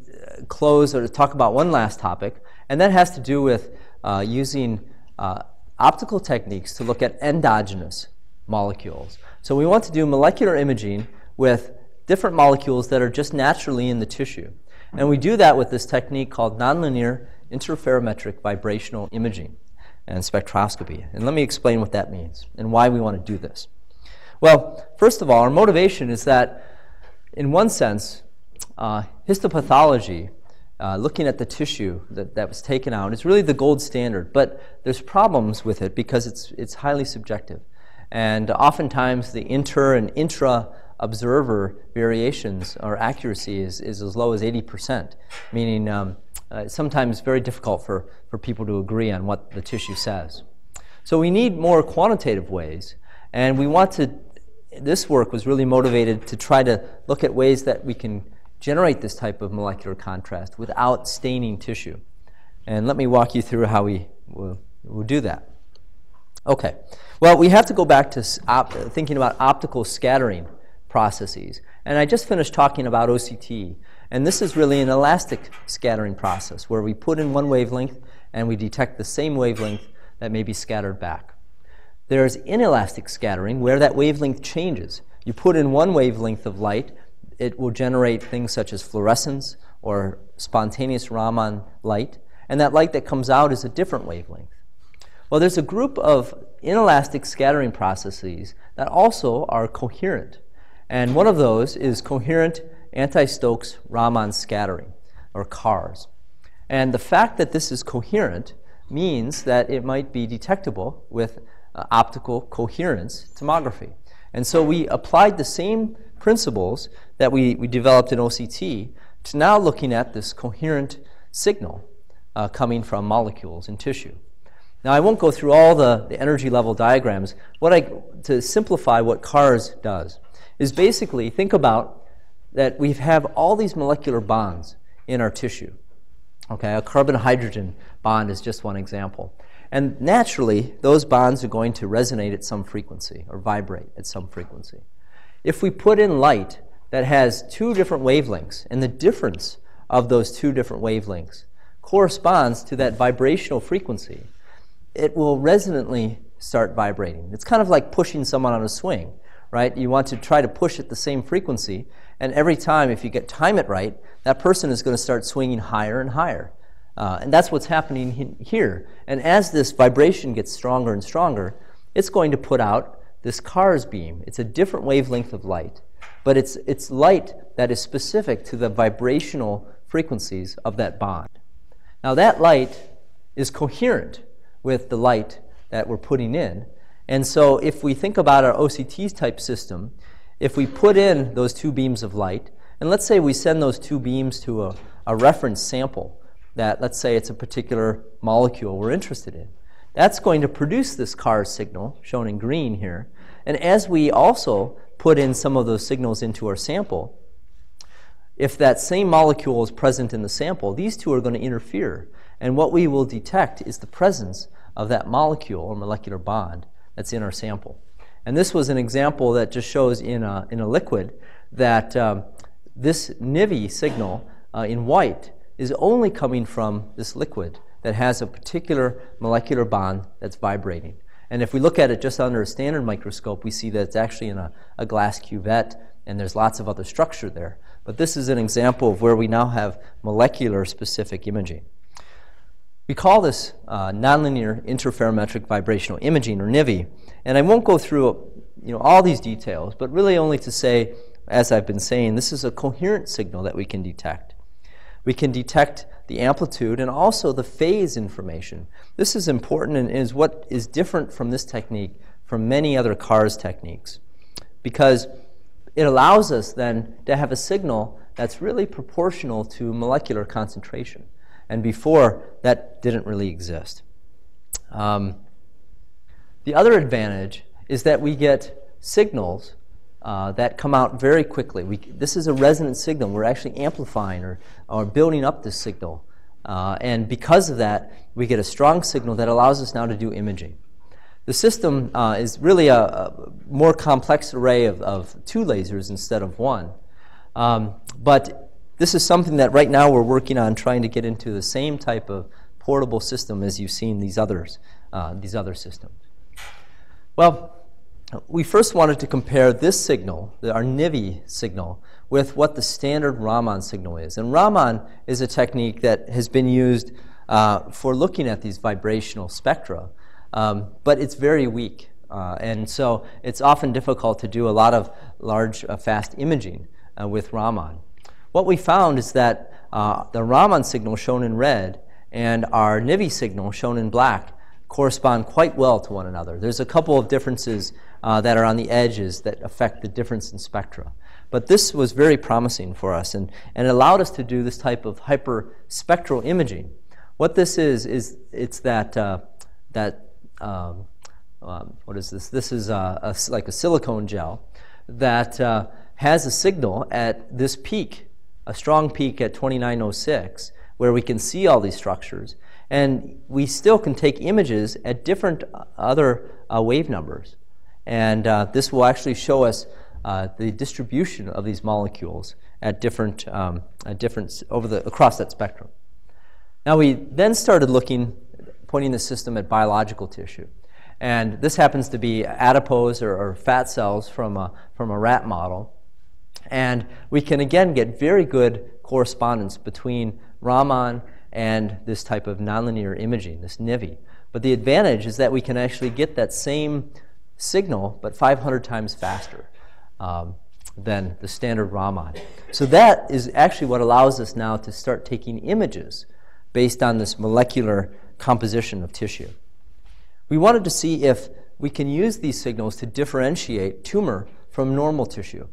close or talk about one last topic, and that has to do with uh, using uh, optical techniques to look at endogenous molecules. So we want to do molecular imaging with different molecules that are just naturally in the tissue. And we do that with this technique called nonlinear interferometric vibrational imaging and spectroscopy. And let me explain what that means and why we want to do this. Well, first of all, our motivation is that in one sense, uh, histopathology, uh, looking at the tissue that, that was taken out, is really the gold standard. But there's problems with it because it's, it's highly subjective. And oftentimes the inter and intra observer variations or accuracy is, is as low as 80%, meaning um, uh, sometimes very difficult for, for people to agree on what the tissue says. So we need more quantitative ways, and we want to this work was really motivated to try to look at ways that we can generate this type of molecular contrast without staining tissue. And let me walk you through how we will, will do that. Okay. Well, we have to go back to op- thinking about optical scattering processes. And I just finished talking about OCT. And this is really an elastic scattering process where we put in one wavelength and we detect the same wavelength that may be scattered back. There's inelastic scattering where that wavelength changes. You put in one wavelength of light, it will generate things such as fluorescence or spontaneous Raman light, and that light that comes out is a different wavelength. Well, there's a group of inelastic scattering processes that also are coherent. And one of those is coherent anti-Stokes Raman scattering, or CARS. And the fact that this is coherent means that it might be detectable with uh, optical coherence tomography. And so we applied the same principles that we, we developed in OCT to now looking at this coherent signal uh, coming from molecules in tissue. Now, I won't go through all the, the energy level diagrams. What I, to simplify what CARS does is basically think about that we have all these molecular bonds in our tissue. Okay, a carbon hydrogen bond is just one example. And naturally, those bonds are going to resonate at some frequency or vibrate at some frequency. If we put in light that has two different wavelengths, and the difference of those two different wavelengths corresponds to that vibrational frequency, it will resonantly start vibrating. It's kind of like pushing someone on a swing, right? You want to try to push at the same frequency, and every time, if you get time it right, that person is going to start swinging higher and higher. Uh, and that's what's happening here. And as this vibration gets stronger and stronger, it's going to put out this CARS beam. It's a different wavelength of light, but it's, it's light that is specific to the vibrational frequencies of that bond. Now, that light is coherent with the light that we're putting in. And so, if we think about our OCT type system, if we put in those two beams of light, and let's say we send those two beams to a, a reference sample, that, let's say it's a particular molecule we're interested in. That's going to produce this CAR signal, shown in green here. And as we also put in some of those signals into our sample, if that same molecule is present in the sample, these two are going to interfere. And what we will detect is the presence of that molecule or molecular bond that's in our sample. And this was an example that just shows in a, in a liquid that um, this NIVI signal uh, in white is only coming from this liquid that has a particular molecular bond that's vibrating. And if we look at it just under a standard microscope, we see that it's actually in a, a glass cuvette and there's lots of other structure there. But this is an example of where we now have molecular specific imaging. We call this uh, nonlinear interferometric vibrational imaging, or NIVI. And I won't go through you know, all these details, but really only to say, as I've been saying, this is a coherent signal that we can detect. We can detect the amplitude and also the phase information. This is important and is what is different from this technique from many other CARS techniques because it allows us then to have a signal that's really proportional to molecular concentration. And before, that didn't really exist. Um, the other advantage is that we get signals uh, that come out very quickly. We, this is a resonant signal. We're actually amplifying or, or building up this signal. Uh, and because of that, we get a strong signal that allows us now to do imaging. The system uh, is really a, a, more complex array of, of, two lasers instead of one. Um, but this is something that right now we're working on trying to get into the same type of portable system as you've seen these others, uh, these other systems. Well, we first wanted to compare this signal, our NIVI signal, with what the standard Raman signal is. And Raman is a technique that has been used uh, for looking at these vibrational spectra, um, but it's very weak. Uh, and so it's often difficult to do a lot of large, uh, fast imaging uh, with Raman. What we found is that uh, the Raman signal shown in red and our NIVI signal shown in black correspond quite well to one another. There's a couple of differences uh, that are on the edges that affect the difference in spectra. But this was very promising for us and, and allowed us to do this type of hyperspectral imaging. What this is, is it's that, uh, that um, um, what is this? This is a, a, like a silicone gel that uh, has a signal at this peak, a strong peak at 2906, where we can see all these structures. And we still can take images at different other uh, wave numbers. And uh, this will actually show us uh, the distribution of these molecules at different, um, at different over the, across that spectrum. Now we then started looking, pointing the system at biological tissue. And this happens to be adipose or, or fat cells from a, from a rat model. And we can again get very good correspondence between Raman and this type of nonlinear imaging, this NIVI. But the advantage is that we can actually get that same signal, but 500 times faster um, than the standard Raman. So that is actually what allows us now to start taking images based on this molecular composition of tissue. We wanted to see if we can use these signals to differentiate tumor from normal tissue.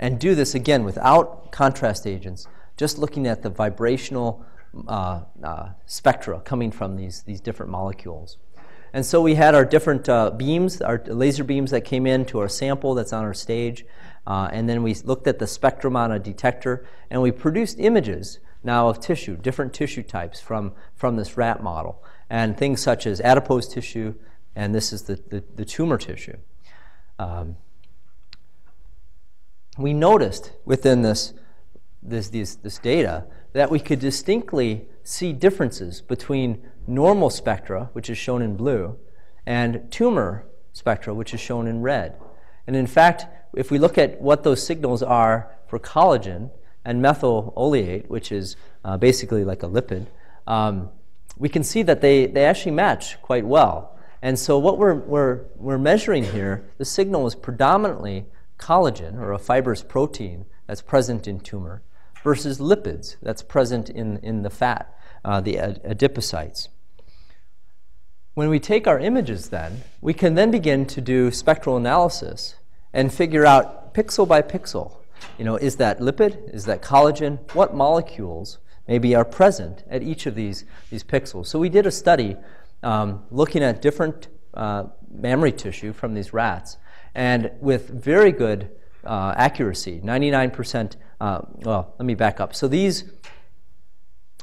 And do this again without contrast agents, just looking at the vibrational uh, uh, spectra coming from these, these different molecules. And so we had our different uh, beams, our laser beams that came in to our sample that's on our stage. Uh, and then we looked at the spectrum on a detector, and we produced images now of tissue, different tissue types from, from this rat model. And things such as adipose tissue, and this is the, the, the tumor tissue. Um, we noticed within this, this, this, this data that we could distinctly see differences between normal spectra, which is shown in blue, and tumor spectra, which is shown in red. And in fact, if we look at what those signals are for collagen and methyl oleate, which is uh, basically like a lipid, um, we can see that they, they actually match quite well. And so what we're, we're, we're measuring here, the signal is predominantly collagen, or a fibrous protein that's present in tumor, versus lipids that's present in, in the fat, uh, the adipocytes. When we take our images then, we can then begin to do spectral analysis and figure out pixel by pixel, you know, is that lipid, is that collagen, what molecules maybe are present at each of these, these pixels. So we did a study um, looking at different uh, mammary tissue from these rats and with very good uh, accuracy, 99%, uh, well, let me back up. So these,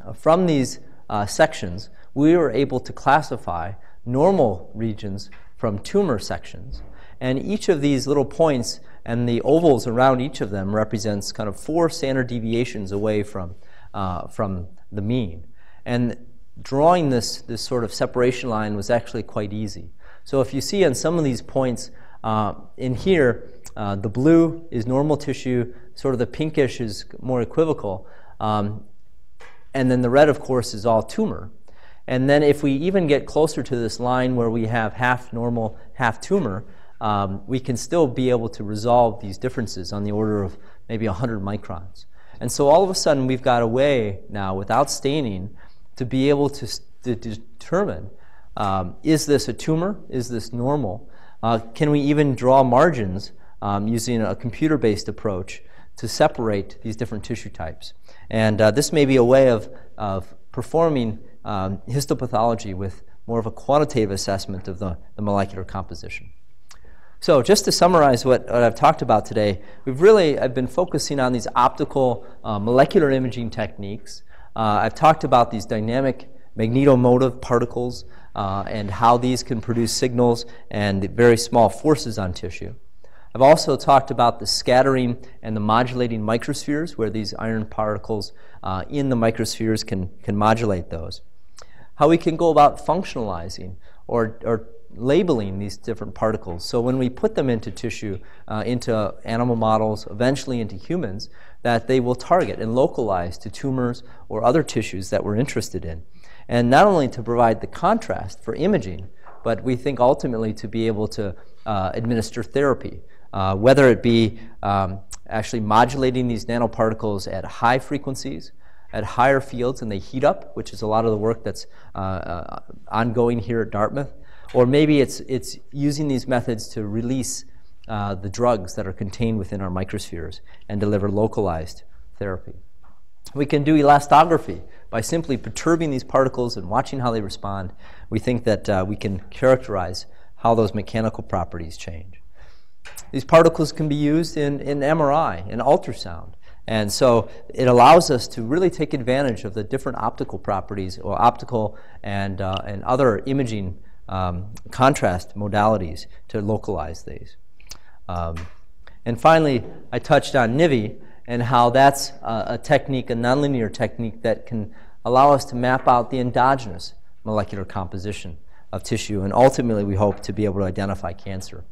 uh, from these uh, sections, we were able to classify normal regions from tumor sections. And each of these little points and the ovals around each of them represents kind of four standard deviations away from, uh, from the mean. And drawing this, this sort of separation line was actually quite easy. So if you see on some of these points in here, uh, the blue is normal tissue, sort of the pinkish is more equivocal. Um, and then the red, of course, is all tumor. And then if we even get closer to this line where we have half normal, half tumor, um, we can still be able to resolve these differences on the order of maybe 100 microns. And so all of a sudden, we've got a way now, without staining, to be able to, to determine um, is this a tumor? Is this normal? Uh, can we even draw margins um, using a computer based approach to separate these different tissue types? And uh, this may be a way of, of performing um, histopathology with more of a quantitative assessment of the, the molecular composition. So just to summarize what, what, I've talked about today, we've really I've been focusing on these optical uh, molecular imaging techniques. Uh, I've talked about these dynamic magnetomotive particles uh, and how these can produce signals and very small forces on tissue. I've also talked about the scattering and the modulating microspheres, where these iron particles uh, in the microspheres can, can modulate those. How we can go about functionalizing or, or labeling these different particles. So when we put them into tissue, uh, into animal models, eventually into humans, that they will target and localize to tumors or other tissues that we're interested in. And not only to provide the contrast for imaging, but we think ultimately to be able to uh, administer therapy, uh, whether it be um, actually modulating these nanoparticles at high frequencies, at higher fields, and they heat up, which is a lot of the work that's uh, uh ongoing here at Dartmouth, or maybe it's, it's using these methods to release uh, the drugs that are contained within our microspheres and deliver localized therapy. We can do elastography by simply perturbing these particles and watching how they respond. We think that uh, we can characterize how those mechanical properties change. These particles can be used in, in MRI, in ultrasound. And so it allows us to really take advantage of the different optical properties or optical and, uh, and other imaging um, contrast modalities to localize these. Um, and finally, I touched on NIVI and how that's a, technique, a nonlinear technique that can allow us to map out the endogenous molecular composition of tissue, and ultimately we hope to be able to identify cancer.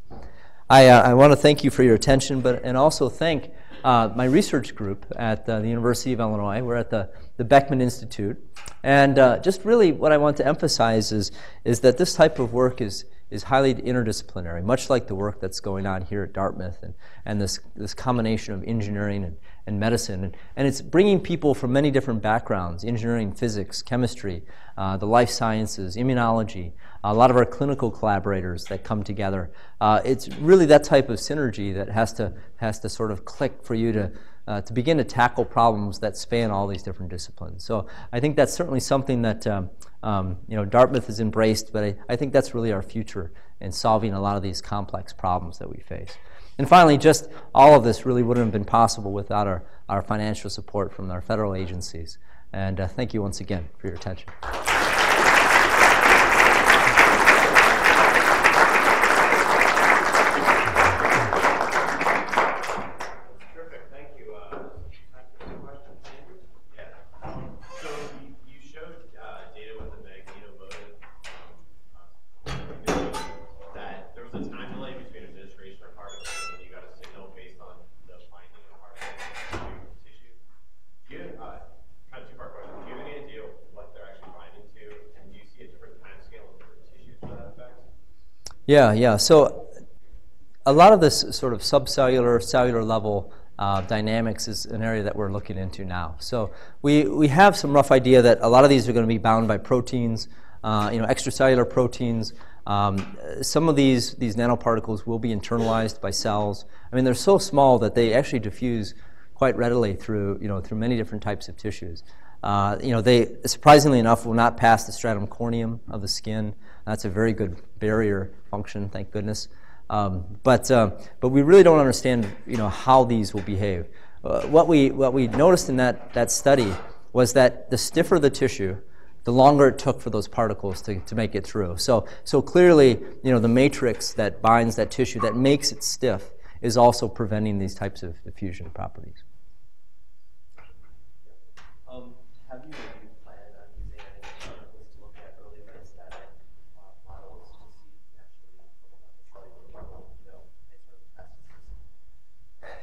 I, uh, I want to thank you for your attention, but and also thank uh, my research group at uh, the University of Illinois. We're at the, the Beckman Institute. And uh, just really what I want to emphasize is, is that this type of work is, is highly interdisciplinary, much like the work that's going on here at Dartmouth and, and this, this combination of engineering and, and medicine. And, and it's bringing people from many different backgrounds engineering, physics, chemistry, uh, the life sciences, immunology, a lot of our clinical collaborators that come together. Uh, it's really that type of synergy that has to, has to sort of click for you to, uh, to begin to tackle problems that span all these different disciplines. So I think that's certainly something that um, um, you know, Dartmouth has embraced, but I, I think that's really our future in solving a lot of these complex problems that we face. And finally, just all of this really wouldn't have been possible without our, our financial support from our federal agencies. And uh, thank you once again for your attention. Yeah, yeah. So a lot of this sort of subcellular, cellular level uh, dynamics is an area that we're looking into now. So we, we have some rough idea that a lot of these are going to be bound by proteins, uh, you know, extracellular proteins. Um, some of these, these nanoparticles will be internalized by cells. I mean, they're so small that they actually diffuse quite readily through, you know, through many different types of tissues. Uh, you know, they, surprisingly enough, will not pass the stratum corneum of the skin. That's a very good barrier function, thank goodness. Um, but, uh, but we really don't understand you know, how these will behave. Uh, what, we, what we noticed in that, that study was that the stiffer the tissue, the longer it took for those particles to, to make it through. So, so clearly, you know, the matrix that binds that tissue, that makes it stiff, is also preventing these types of diffusion properties. Um,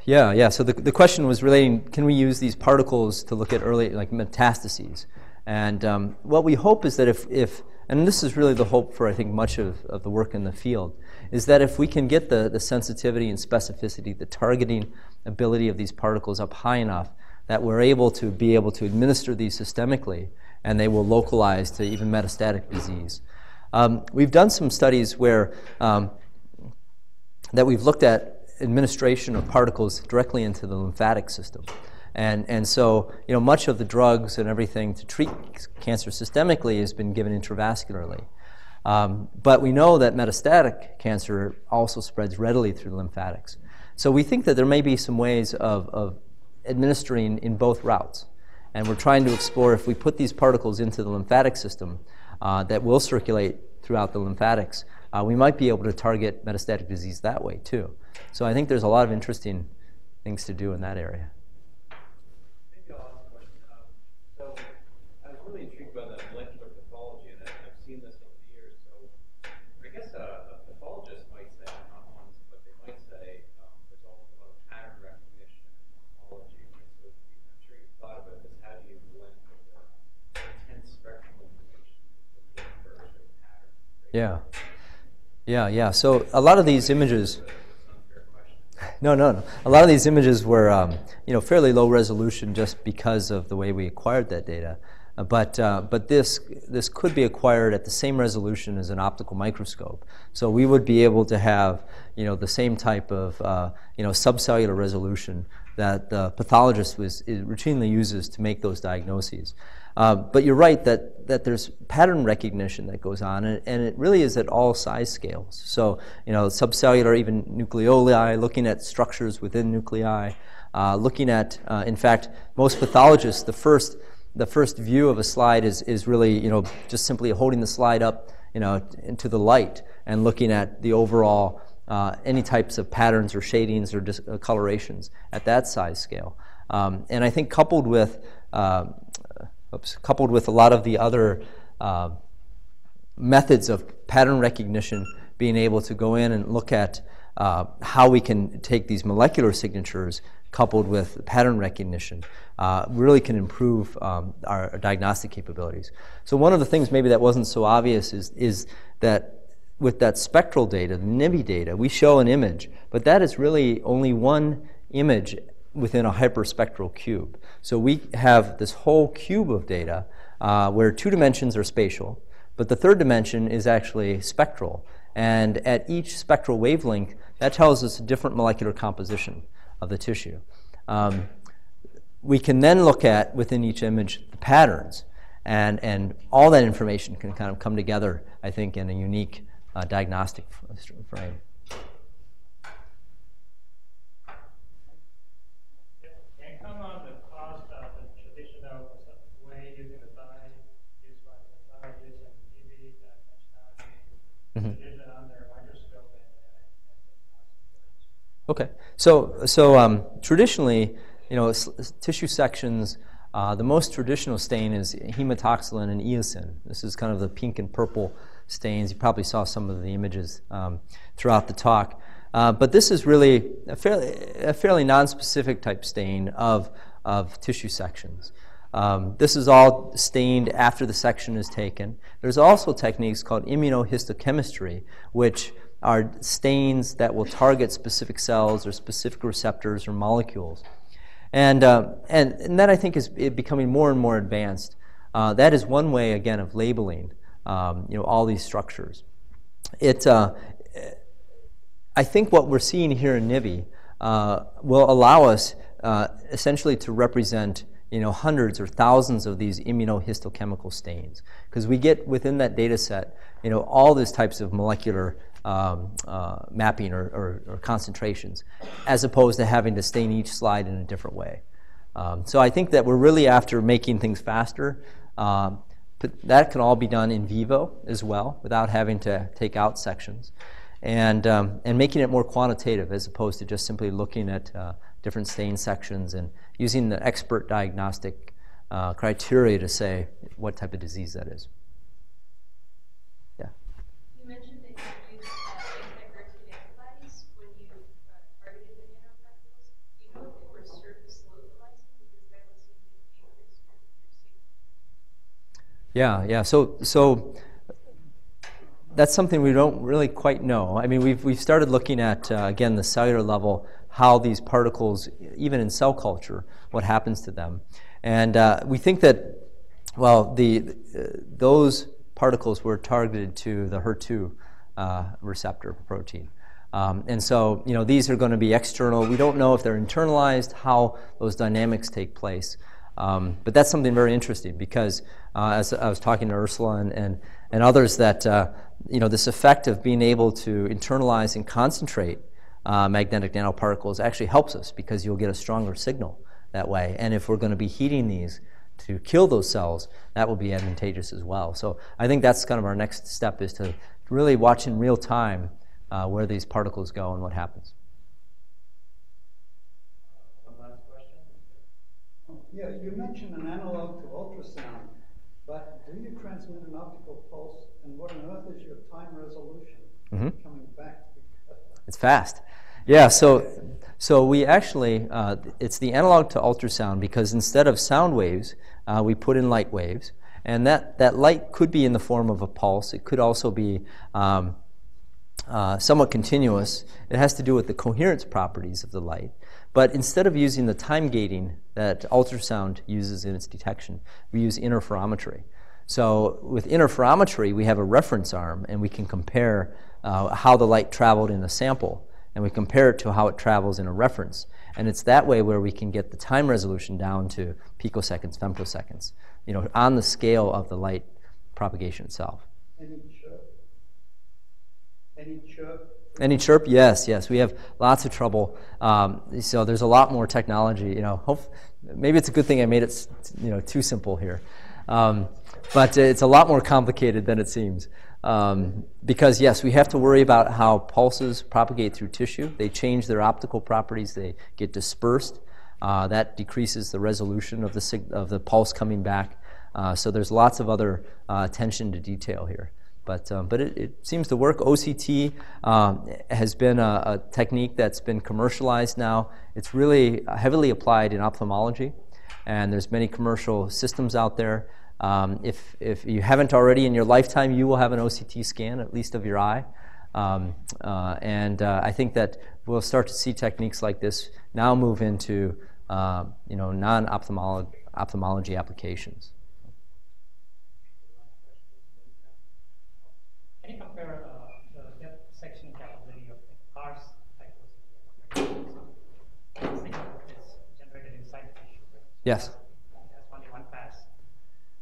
Yeah, yeah. So the, the question was relating, can we use these particles to look at early, like metastases? And um, what we hope is that if, if, and this is really the hope for, I think, much of, of the work in the field, is that if we can get the, the sensitivity and specificity, the targeting ability of these particles up high enough, that we're able to be able to administer these systemically, and they will localize to even metastatic disease. Um, we've done some studies where um, that we've looked at administration of particles directly into the lymphatic system. And, and so, you know, much of the drugs and everything to treat cancer systemically has been given intravascularly. Um, but we know that metastatic cancer also spreads readily through the lymphatics. So we think that there may be some ways of, of administering in both routes. And we're trying to explore if we put these particles into the lymphatic system uh, that will circulate throughout the lymphatics, uh, we might be able to target metastatic disease that way too. So I think there's a lot of interesting things to do in that area. Maybe I'll ask a question. Um, so I was really intrigued by the molecular pathology, and I- I've seen this over the years. So I guess a, a pathologist might say, not ones, but they might say um, there's also a lot of pattern recognition in morphology. Right? So I'm sure you've thought about this. How do you blend the intense spectral information with the first or pattern? Yeah. Yeah, yeah. So a lot of these images. No, no, no. A lot of these images were, um, you know, fairly low resolution just because of the way we acquired that data. Uh, but uh, but this this could be acquired at the same resolution as an optical microscope. So we would be able to have, you know, the same type of, uh, you know, subcellular resolution that the pathologist was, routinely uses to make those diagnoses. Uh, but you're right that, that there's pattern recognition that goes on, and, and, it really is at all size scales. So, you know, subcellular, even nucleoli, looking at structures within nuclei, uh, looking at, uh, in fact, most pathologists, the first, the first view of a slide is, is really, you know, just simply holding the slide up, you know, into the light and looking at the overall, uh, any types of patterns or shadings or dis- uh, colorations at that size scale. Um, and I think coupled with uh, oops, coupled with a lot of the other uh, methods of pattern recognition, being able to go in and look at uh, how we can take these molecular signatures coupled with pattern recognition uh, really can improve um, our, diagnostic capabilities. So one of the things maybe that wasn't so obvious is, is that with that spectral data, the NIVI data, we show an image, but that is really only one image within a hyperspectral cube. So we have this whole cube of data uh, where two dimensions are spatial, but the third dimension is actually spectral. And at each spectral wavelength, that tells us a different molecular composition of the tissue. Um, we can then look at, within each image, the patterns. And, and all that information can kind of come together, I think, in a unique uh, diagnostic frame. Mm-hmm. Okay, so so um, traditionally, you know, s- tissue sections. Uh, the most traditional stain is hematoxylin and eosin. This is kind of the pink and purple stains. You probably saw some of the images um, throughout the talk. Uh, but this is really a fairly, a fairly nonspecific type stain of, of tissue sections. Um, this is all stained after the section is taken. There's also techniques called immunohistochemistry, which are stains that will target specific cells or specific receptors or molecules. And, uh, and, and that I think is becoming more and more advanced. Uh, that is one way, again, of labeling um, you know, all these structures. It, uh, I think what we're seeing here in NIVI uh, will allow us uh, essentially to represent you know, hundreds or thousands of these immunohistochemical stains. Because we get within that data set, you know, all these types of molecular um, uh, mapping or, or, or, concentrations, as opposed to having to stain each slide in a different way. Um, so I think that we're really after making things faster. Um, but that can all be done in vivo as well, without having to take out sections. And, um, and making it more quantitative as opposed to just simply looking at uh, different stain sections and using the expert diagnostic uh, criteria to say what type of disease that is. Yeah. You mentioned that you used anti-protein antibodies when you uh, targeted the nanoparticles. Do you know if they were surface localizing? Because that would seem to increase your, your Yeah, yeah. So, so that's something we don't really quite know. I mean, we've, we've started looking at, uh, again, the cellular level, how these particles, even in cell culture, what happens to them. And uh, we think that, well, the, uh, those particles were targeted to the HER2 uh, receptor protein. Um, and so, you know, these are going to be external. We don't know if they're internalized, how those dynamics take place. Um, but that's something very interesting because, uh, as I was talking to Ursula and, and, and others, that uh, you know this effect of being able to internalize and concentrate uh, magnetic nanoparticles actually helps us because you'll get a stronger signal that way. And if we're going to be heating these to kill those cells, that will be advantageous as well. So I think that's kind of our next step is to really watch in real time uh, where these particles go and what happens. Last question. Yeah, you mentioned an analog to ultrasound, but do you transmit an optical pulse, and what on earth is your time resolution Mhm. coming back? It's fast. Yeah, so, so we actually, uh, it's the analog to ultrasound because instead of sound waves, uh, we put in light waves. And that, that light could be in the form of a pulse. It could also be um, uh, somewhat continuous. It has to do with the coherence properties of the light. But instead of using the time gating that ultrasound uses in its detection, we use interferometry. So with interferometry, we have a reference arm, and we can compare uh, how the light traveled in a sample, and we compare it to how it travels in a reference. And it's that way where we can get the time resolution down to picoseconds, femtoseconds, you know, on the scale of the light propagation itself. Any chirp? Any chirp? Any chirp? Yes, yes. We have lots of trouble. Um, so there's a lot more technology. You know, hope, maybe it's a good thing I made it, you know, too simple here. Um, but it's a lot more complicated than it seems. Um, because yes, we have to worry about how pulses propagate through tissue. They change their optical properties. They get dispersed. Uh, that decreases the resolution of the sig- of the pulse coming back. Uh, so there's lots of other uh, attention to detail here. But, um, but it, it, seems to work. OCT um, has been a, a, technique that's been commercialized now. It's really heavily applied in ophthalmology, and there's many commercial systems out there. Um, if, if you haven't already in your lifetime, you will have an OCT scan, at least of your eye. Um, uh, and uh, I think that we'll start to see techniques like this now move into uh, you know, non-ophthalmology applications. Can you compare uh, the depth section capability of the CARS type OCT and the signal is generated inside the tissue, right? Yes. That's only one pass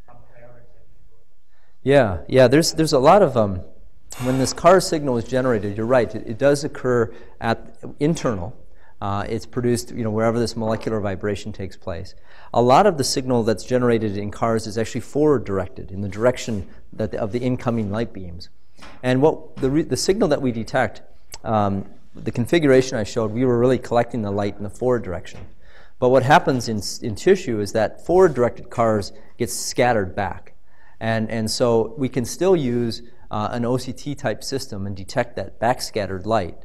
from priority. Yeah, yeah. There's there's a lot of um, when this car signal is generated. You're right. It, it does occur at internal. Uh, it's produced, you know, wherever this molecular vibration takes place. A lot of the signal that's generated in CARS is actually forward directed in the direction that the, of the incoming light beams. And what the, re- the signal that we detect, um, the configuration I showed, we were really collecting the light in the forward direction. But what happens in, in tissue is that forward directed CARS get scattered back. And, and so we can still use uh, an OCT type system and detect that backscattered light.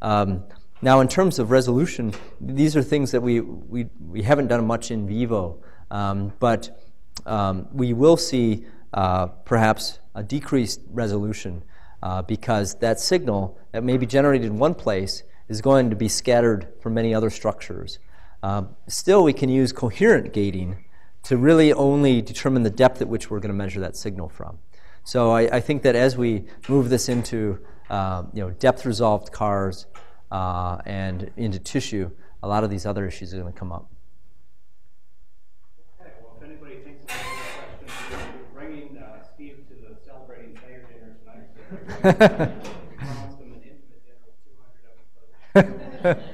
Um, now, in terms of resolution, these are things that we, we, we haven't done much in vivo, um, but um, we will see uh, perhaps a decreased resolution uh, because that signal that may be generated in one place is going to be scattered from many other structures. Uh, still, we can use coherent gating to really only determine the depth at which we're going to measure that signal from. So I, I think that as we move this into uh, you know, depth resolved CARS, uh, and into tissue, a lot of these other issues are going to come up. Okay, well, if anybody thinks of any questions, we're bringing uh, Steve to the celebrating Thayer dinner tonight. So [laughs] [laughs]